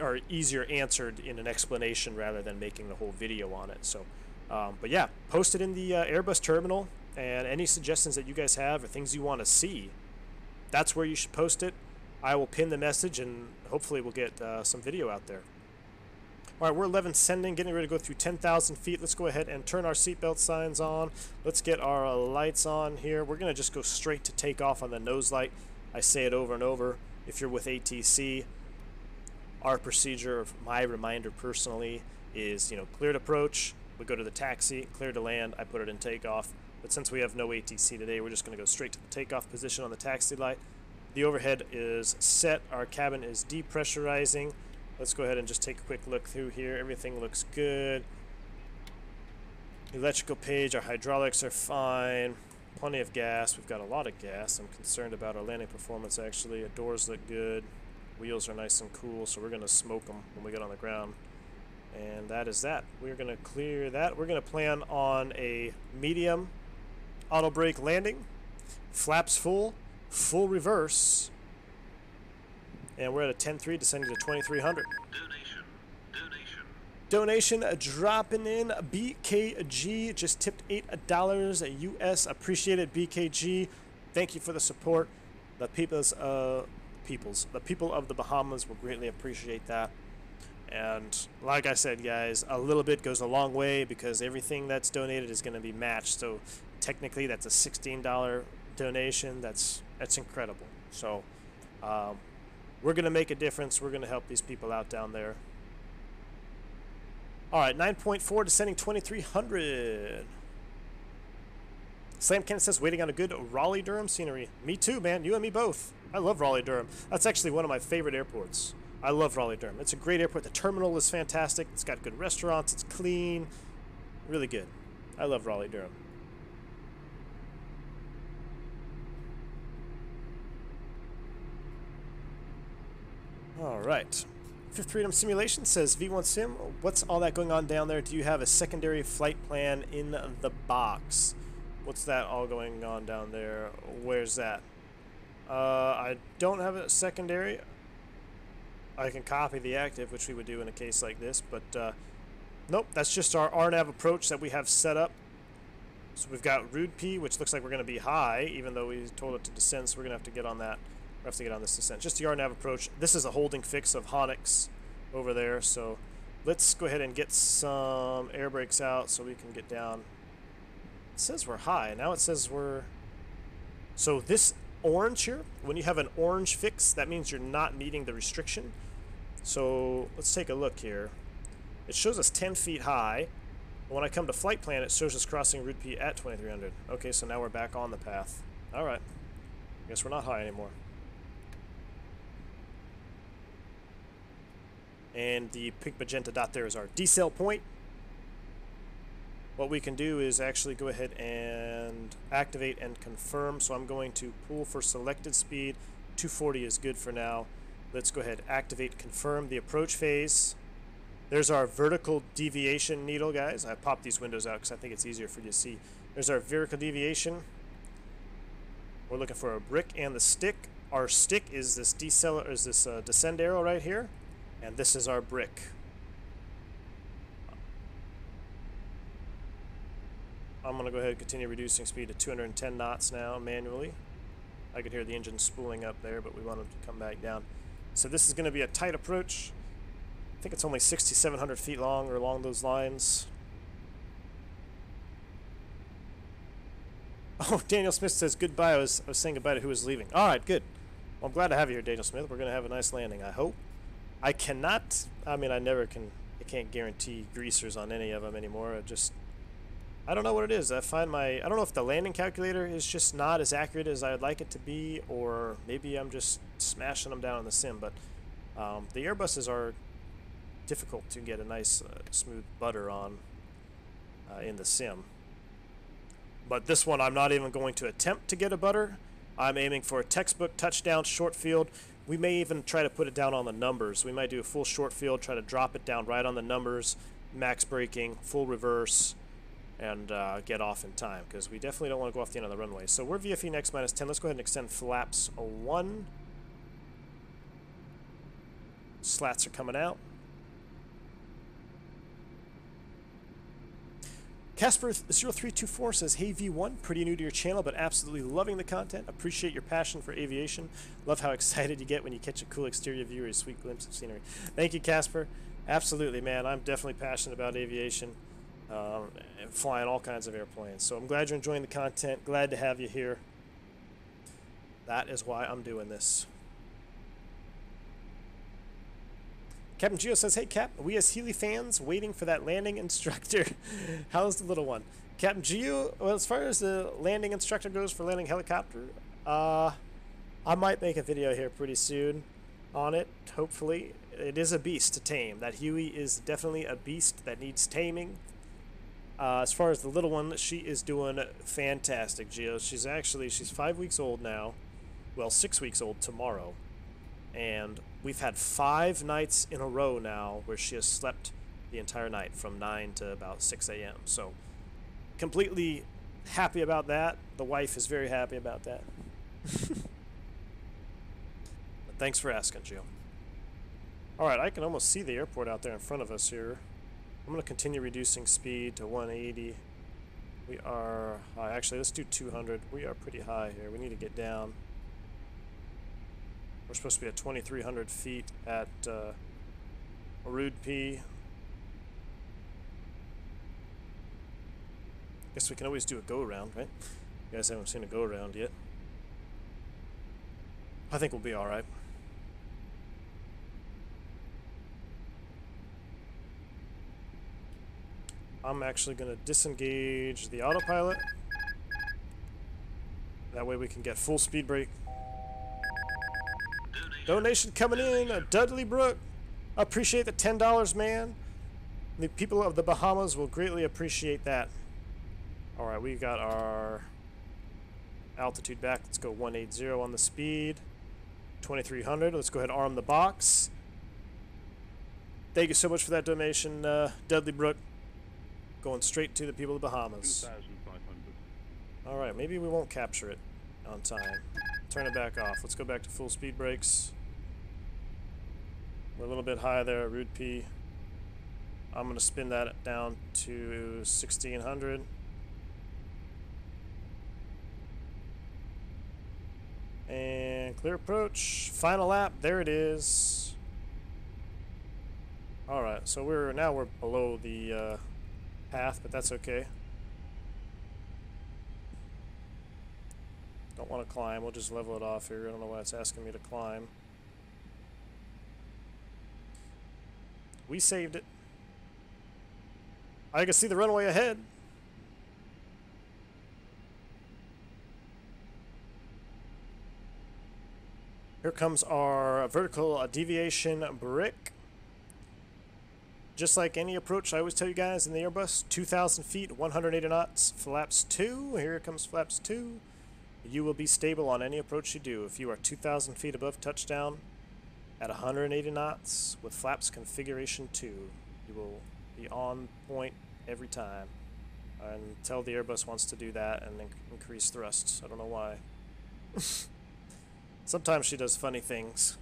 Speaker 1: are easier answered in an explanation rather than making the whole video on it. So, um, but yeah, post it in the uh, Airbus terminal, and any suggestions that you guys have or things you want to see, that's where you should post it. I will pin the message, and hopefully we'll get uh, some video out there. All right, we're 11 sending, getting ready to go through 10,000 feet. Let's go ahead and turn our seatbelt signs on. Let's get our uh, lights on here. We're going to just go straight to takeoff on the nose light. I say it over and over. If you're with ATC, our procedure, my reminder personally, is you know cleared approach. We go to the taxi, clear to land. I put it in takeoff. But since we have no ATC today, we're just going to go straight to the takeoff position on the taxi light. The overhead is set. Our cabin is depressurizing. Let's go ahead and just take a quick look through here. Everything looks good. Electrical page, our hydraulics are fine. Plenty of gas. We've got a lot of gas. I'm concerned about our landing performance actually. Our doors look good. Wheels are nice and cool, so we're going to smoke them when we get on the ground. And that is that. We're going to clear that. We're going to plan on a medium auto brake landing. Flaps full, full reverse. And we're at a 10-3 descending to 2300.
Speaker 2: Donation. Donation.
Speaker 1: Donation dropping in. BKG just tipped $8 US. Appreciate it, BKG. Thank you for the support. The people's, uh, peoples, the people of the Bahamas will greatly appreciate that. And like I said, guys, a little bit goes a long way because everything that's donated is going to be matched. So technically, that's a $16 donation. That's that's incredible. So um, we're going to make a difference. We're going to help these people out down there. All right, 9.4 descending 2300. Slam Cannon says, waiting on a good Raleigh Durham scenery. Me too, man. You and me both. I love Raleigh Durham. That's actually one of my favorite airports. I love Raleigh Durham. It's a great airport. The terminal is fantastic. It's got good restaurants. It's clean. Really good. I love Raleigh Durham. All right. Fifth Freedom Simulation says V1 Sim, what's all that going on down there? Do you have a secondary flight plan in the box? What's that all going on down there? Where's that? Uh, I don't have a secondary. I can copy the active, which we would do in a case like this, but uh, nope, that's just our RNAV approach that we have set up. So we've got Rude P, which looks like we're going to be high, even though we told it to descend, so we're going to have to get on that. We have to get on this descent. Just the RNAV approach. This is a holding fix of Honix over there, so let's go ahead and get some air brakes out so we can get down. It says we're high. Now it says we're... So this orange here, when you have an orange fix, that means you're not meeting the restriction. So let's take a look here. It shows us 10 feet high. When I come to flight plan, it shows us crossing Route P at 2300. Okay, so now we're back on the path. All right. I Guess we're not high anymore. And the pink magenta dot there is our decel point. What we can do is actually go ahead and activate and confirm. So I'm going to pull for selected speed. 240 is good for now. Let's go ahead, activate, confirm the approach phase. There's our vertical deviation needle, guys. I popped these windows out because I think it's easier for you to see. There's our vertical deviation. We're looking for a brick and the stick. Our stick is this decel is this uh, descend arrow right here, and this is our brick. I'm going to go ahead and continue reducing speed to 210 knots now manually. I could hear the engine spooling up there, but we want them to come back down. So this is going to be a tight approach. I think it's only 6,700 feet long or along those lines. Oh, Daniel Smith says goodbye. I was, I was saying goodbye to who was leaving. All right, good. Well, I'm glad to have you here, Daniel Smith. We're going to have a nice landing, I hope. I cannot, I mean, I never can, I can't guarantee greasers on any of them anymore. I just, I don't know what it is. I find my, I don't know if the landing calculator is just not as accurate as I'd like it to be, or maybe I'm just smashing them down in the sim, but um, the Airbuses are difficult to get a nice uh, smooth butter on uh, in the sim. But this one, I'm not even going to attempt to get a butter. I'm aiming for a textbook touchdown short field. We may even try to put it down on the numbers. We might do a full short field, try to drop it down right on the numbers, max braking, full reverse, and uh, get off in time because we definitely don't want to go off the end of the runway. So we're VFE next minus 10. Let's go ahead and extend flaps 1. Slats are coming out. Casper0324 says, Hey V1, pretty new to your channel, but absolutely loving the content. Appreciate your passion for aviation. Love how excited you get when you catch a cool exterior view or a sweet glimpse of scenery. Thank you, Casper. Absolutely, man. I'm definitely passionate about aviation um, and flying all kinds of airplanes. So I'm glad you're enjoying the content. Glad to have you here. That is why I'm doing this. Captain Geo says, Hey Cap, we as Healy fans waiting for that landing instructor. How's the little one? Captain Geo, well, as far as the landing instructor goes for landing helicopter, uh, I might make a video here pretty soon on it. Hopefully, it is a beast to tame. That Huey is definitely a beast that needs taming. Uh, as far as the little one, she is doing fantastic, Geo. She's actually she's five weeks old now. Well, six weeks old tomorrow, and we've had five nights in a row now where she has slept the entire night from nine to about six a.m. So, completely happy about that. The wife is very happy about that. Thanks for asking, Geo. Alright, I can almost see the airport out there in front of us here. I'm going to continue reducing speed to 180. We are high. Actually, let's do 200. We are pretty high here. We need to get down. We're supposed to be at 2,300 feet at uh, Rude P. Guess we can always do a go around, right? You guys haven't seen a go around yet. I think we'll be alright. I'm actually going to disengage the autopilot. That way we can get full speed brake. Donation coming in, uh, Dudley Brook. Appreciate the $10, man. The people of the Bahamas will greatly appreciate that. Alright, we got our altitude back. Let's go 180 on the speed. 2300. Let's go ahead and arm the box. Thank you so much for that donation, uh, Dudley Brook. Going straight to the people of the Bahamas. Alright, maybe we won't capture it on time. Turn it back off. Let's go back to full speed brakes. We're a little bit high there at Rude P. I'm going to spin that down to 1600. And clear approach. Final lap. There it is. Alright, so we're now we're below the uh, path, but that's okay. Don't want to climb. We'll just level it off here. I don't know why it's asking me to climb. We saved it. I can see the runway ahead. Here comes our vertical deviation brick. Just like any approach, I always tell you guys in the Airbus, 2,000 feet, 180 knots, flaps 2. Here comes flaps 2. You will be stable on any approach you do. If you are 2,000 feet above touchdown at 180 knots with flaps configuration 2, you will be on point every time. Until the Airbus wants to do that and inc- increase thrusts. I don't know why. Sometimes she does funny things.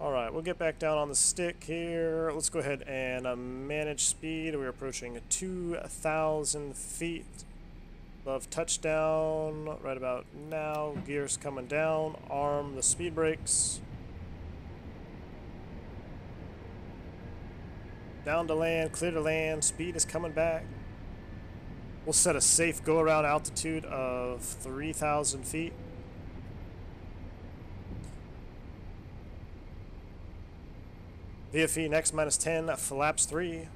Speaker 1: Alright, we'll get back down on the stick here. Let's go ahead and uh, manage speed. We're approaching 2,000 feet above touchdown right about now. Gears coming down. Arm the speed brakes. Down to land, clear to land. Speed is coming back. We'll set a safe go around altitude of 3,000 feet. VFE next minus 10, flaps 3.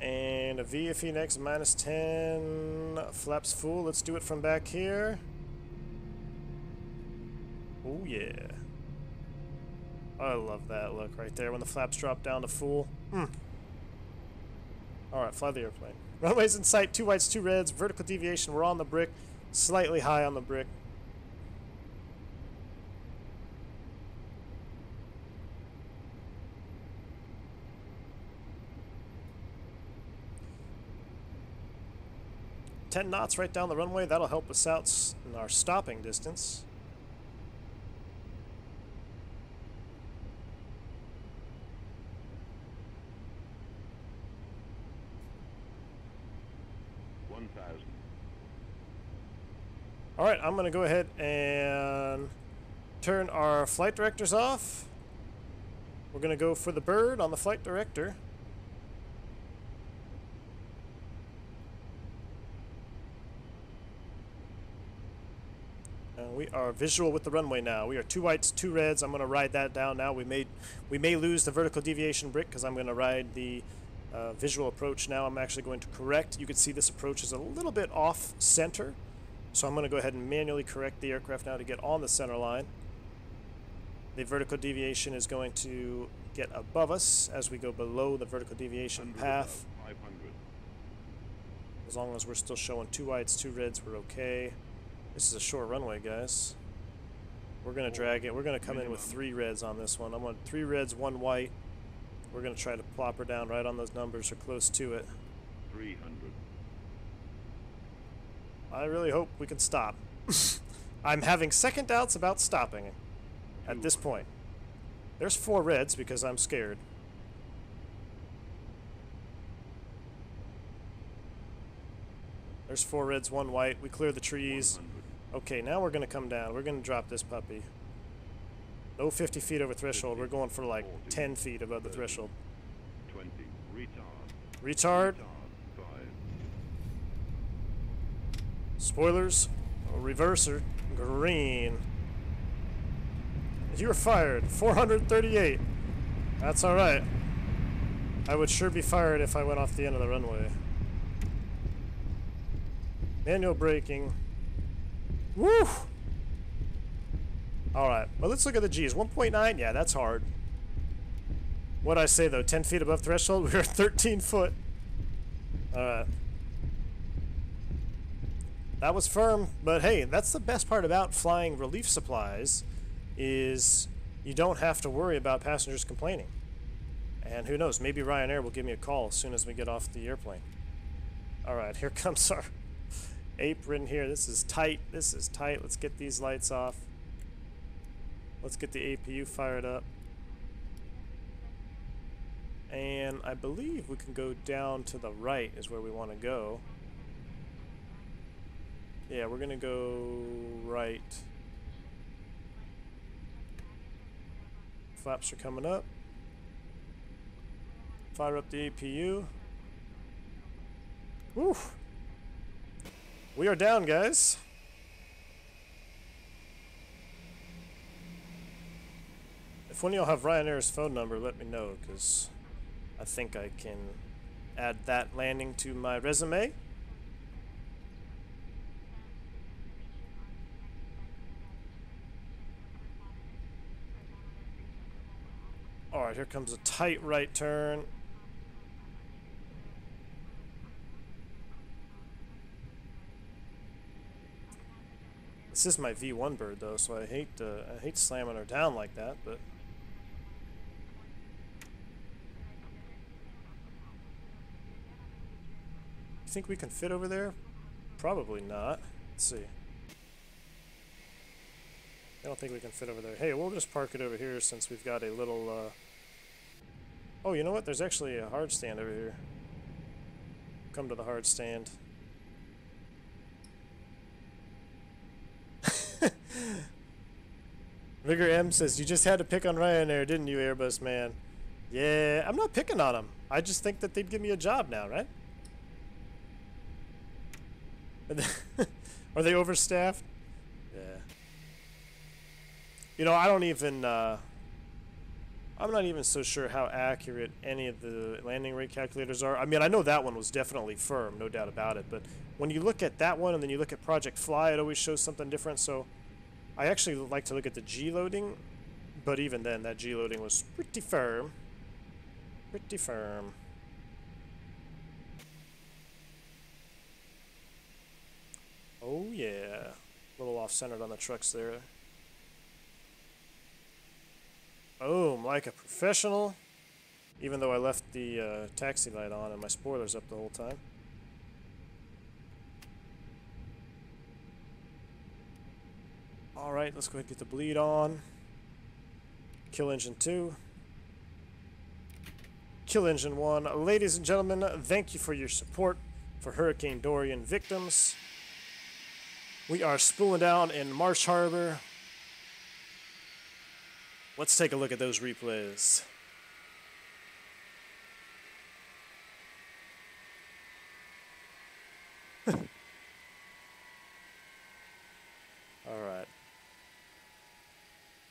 Speaker 1: And a VFE next minus 10, flaps full. Let's do it from back here. Oh, yeah. I love that look right there when the flaps drop down to full. Hmm. Alright, fly the airplane. Runways in sight, two whites, two reds, vertical deviation, we're on the brick, slightly high on the brick. Ten knots right down the runway, that'll help us out in our stopping distance. All right, I'm going to go ahead and turn our flight directors off. We're going to go for the bird on the flight director. And we are visual with the runway now. We are two whites, two reds. I'm going to ride that down now. We may we may lose the vertical deviation brick because I'm going to ride the uh, visual approach now. I'm actually going to correct. You can see this approach is a little bit off center. So I'm going to go ahead and manually correct the aircraft now to get on the center line. The vertical deviation is going to get above us as we go below the vertical deviation path. As long as we're still showing two whites, two reds, we're okay. This is a short runway, guys. We're gonna drag it. We're gonna come in with three reds on this one. I want three reds, one white. We're gonna try to plop her down right on those numbers or close to it.
Speaker 4: 300.
Speaker 1: I really hope we can stop. I'm having second doubts about stopping at this point. There's four reds because I'm scared. There's four reds, one white. We clear the trees.
Speaker 4: 100.
Speaker 1: Okay, now we're gonna come down. We're gonna drop this puppy. No 50 feet over threshold. We're going for like 10 feet above the threshold.
Speaker 4: 20. Retard.
Speaker 1: Retard. Spoilers. Reverser. Green. You were fired. 438. That's alright. I would sure be fired if I went off the end of the runway. Manual braking. Woo! Alright, well let's look at the G's. 1.9? Yeah, that's hard. What'd I say though? 10 feet above threshold? We were 13 foot. Alright. That was firm, but hey, that's the best part about flying relief supplies is you don't have to worry about passengers complaining. And who knows, maybe Ryanair will give me a call as soon as we get off the airplane. All right, here comes our apron here. This is tight. This is tight. Let's get these lights off. Let's get the APU fired up. And I believe we can go down to the right is where we want to go. Yeah, we're gonna go right. Flaps are coming up. Fire up the APU. Woo! We are down, guys. If one of y'all have Ryanair's phone number, let me know, because I think I can add that landing to my resume. Alright, here comes a tight right turn. This is my V1 bird though, so I hate I hate slamming her down like that, but You think we can fit over there? Probably not. Let's see. I don't think we can fit over there. Hey, we'll just park it over here since we've got a little, uh... Oh, you know what? There's actually a hard stand over here. Come to the hard stand. Vigor M says, you just had to pick on Ryanair, didn't you, Airbus man? Yeah, I'm not picking on them. I just think that they'd give me a job now, right? Are they overstaffed? Yeah. You know, I don't even, uh, I'm not even so sure how accurate any of the landing rate calculators are. I mean, I know that one was definitely firm, no doubt about it, but when you look at that one and then you look at Project Fly, it always shows something different, so I actually like to look at the G loading, but even then, that G loading was pretty firm. Pretty firm. Oh yeah, a little off-centered on the trucks there. Boom, like a professional. Even though I left the uh, taxi light on and my spoilers up the whole time. Alright, let's go ahead and get the bleed on. Kill engine 2. Kill engine 1. Ladies and gentlemen, thank you for your support for Hurricane Dorian victims. We are spooling down in Marsh Harbor. Let's take a look at those replays. All right.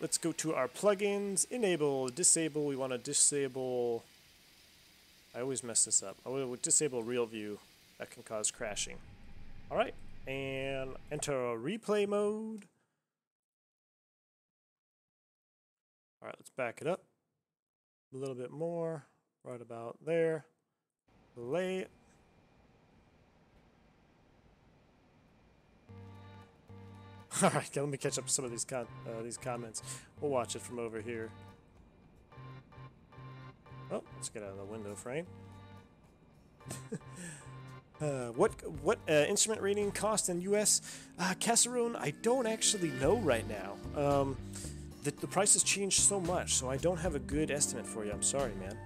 Speaker 1: Let's go to our plugins. Enable, disable. We want to disable. I always mess this up. I will disable RealView. That can cause crashing. All right, and enter a replay mode. All right, let's back it up a little bit more, right about there. Play All right, let me catch up some of these con- uh, these comments. We'll watch it from over here. Oh, let's get out of the window frame. uh, what what uh, instrument rating cost in U.S. Uh, Casserone? I don't actually know right now. Um, the, the price has changed so much, so I don't have a good estimate for you. I'm sorry, man.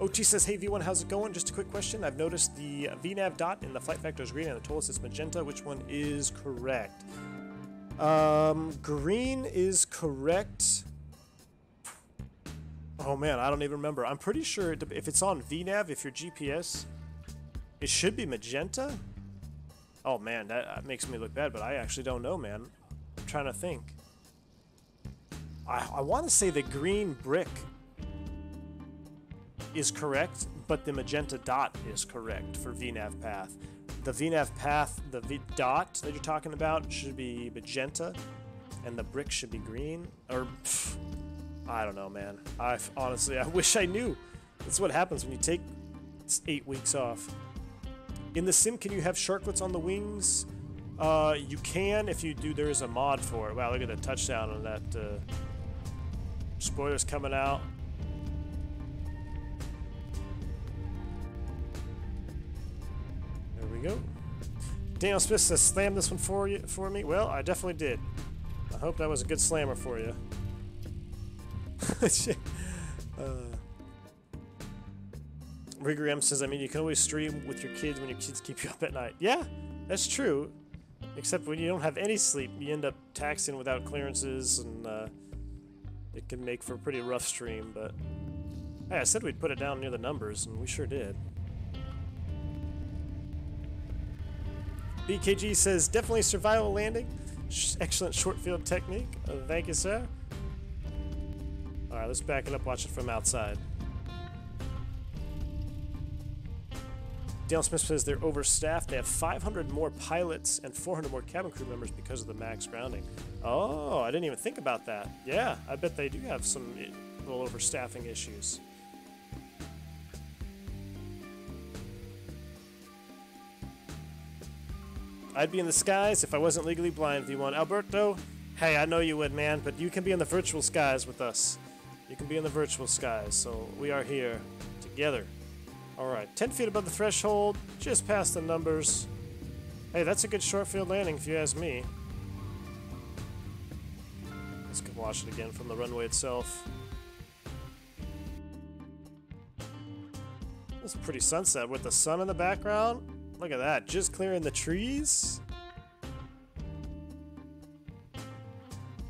Speaker 1: OT says, Hey V1, how's it going? Just a quick question. I've noticed the VNAV dot in the flight factor is green and the ToLiss says magenta. Which one is correct? Um, green is correct. Oh man, I don't even remember. I'm pretty sure it, if it's on VNAV, if your GPS, it should be magenta. Oh man, that, that makes me look bad, but I actually don't know, man. I'm trying to think. I, I want to say the green brick is correct, but the magenta dot is correct for VNAV path. The VNAV path, the v dot that you're talking about, should be magenta, and the brick should be green. Or, pff, I don't know, man. I honestly, I wish I knew. That's what happens when you take eight weeks off. In the sim, can you have sharklets on the wings? Uh, you can if you do. There is a mod for it. Wow, look at that touchdown on that. Uh, spoilers coming out. There we go. Daniel Smith says, "Slam this one for you for me." Well, I definitely did. I hope that was a good slammer for you. uh, Rigger M says, "I mean, you can always stream with your kids when your kids keep you up at night." Yeah, that's true. Except when you don't have any sleep, you end up taxing without clearances, and uh, it can make for a pretty rough stream. But hey, I said we'd put it down near the numbers, and we sure did. BKG says, definitely survival landing. Sh excellent short field technique. Uh, thank you, sir. Alright, let's back it up, watch it from outside. Dale Smith says they're overstaffed. They have 500 more pilots and 400 more cabin crew members because of the max grounding. Oh, I didn't even think about that. Yeah, I bet they do have some little overstaffing issues. I'd be in the skies if I wasn't legally blind, V1. Alberto, hey, I know you would, man, but you can be in the virtual skies with us. You can be in the virtual skies, so we are here together. Alright, 10 feet above the threshold, just past the numbers. Hey, that's a good short field landing if you ask me. Let's go watch it again from the runway itself. It's a pretty sunset with the sun in the background. Look at that, just clearing the trees.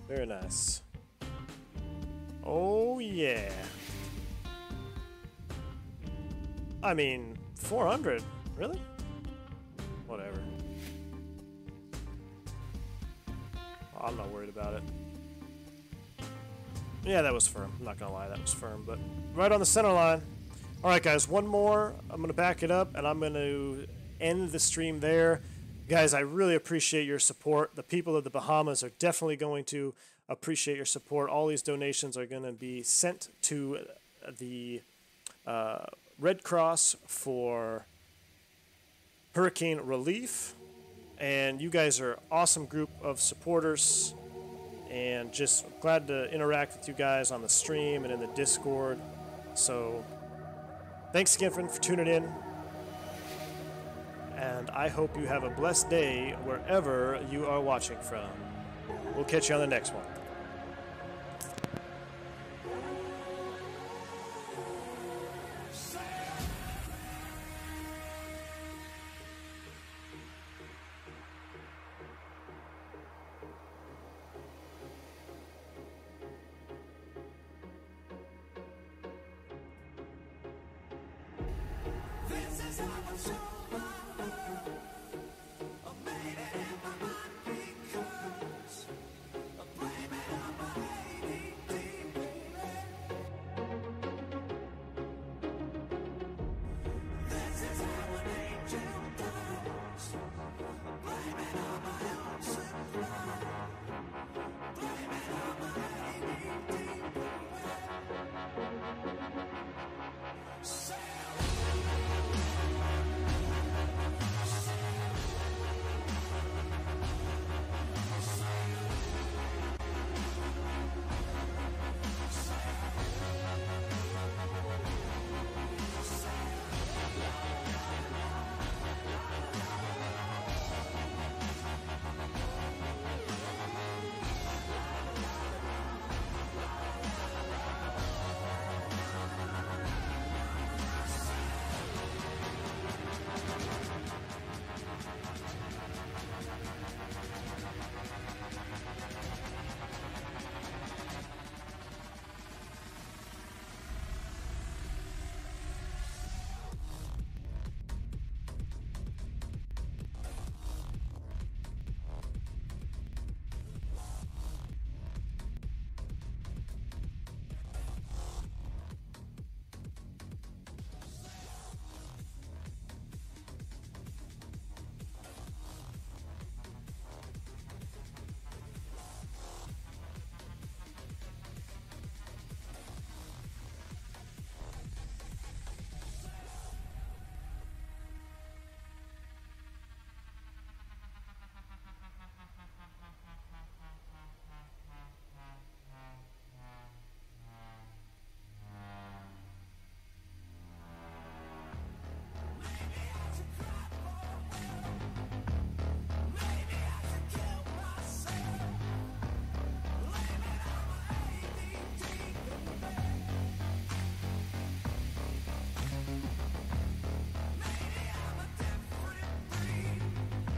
Speaker 1: Very nice. Oh, yeah. I mean, 400? Really? Whatever. Oh, I'm not worried about it. Yeah, that was firm. I'm not gonna lie, that was firm, but right on the center line. Alright guys, one more. I'm gonna back it up and I'm gonna end the stream there. Guys, I really appreciate your support. The people of the Bahamas are definitely going to appreciate your support. All these donations are going to be sent to the uh, Red Cross for hurricane relief. And you guys are awesome group of supporters. And just glad to interact with you guys on the stream and in the Discord. So thanks again for, for tuning in and I hope you have a blessed day wherever you are watching from. We'll catch you on the next one.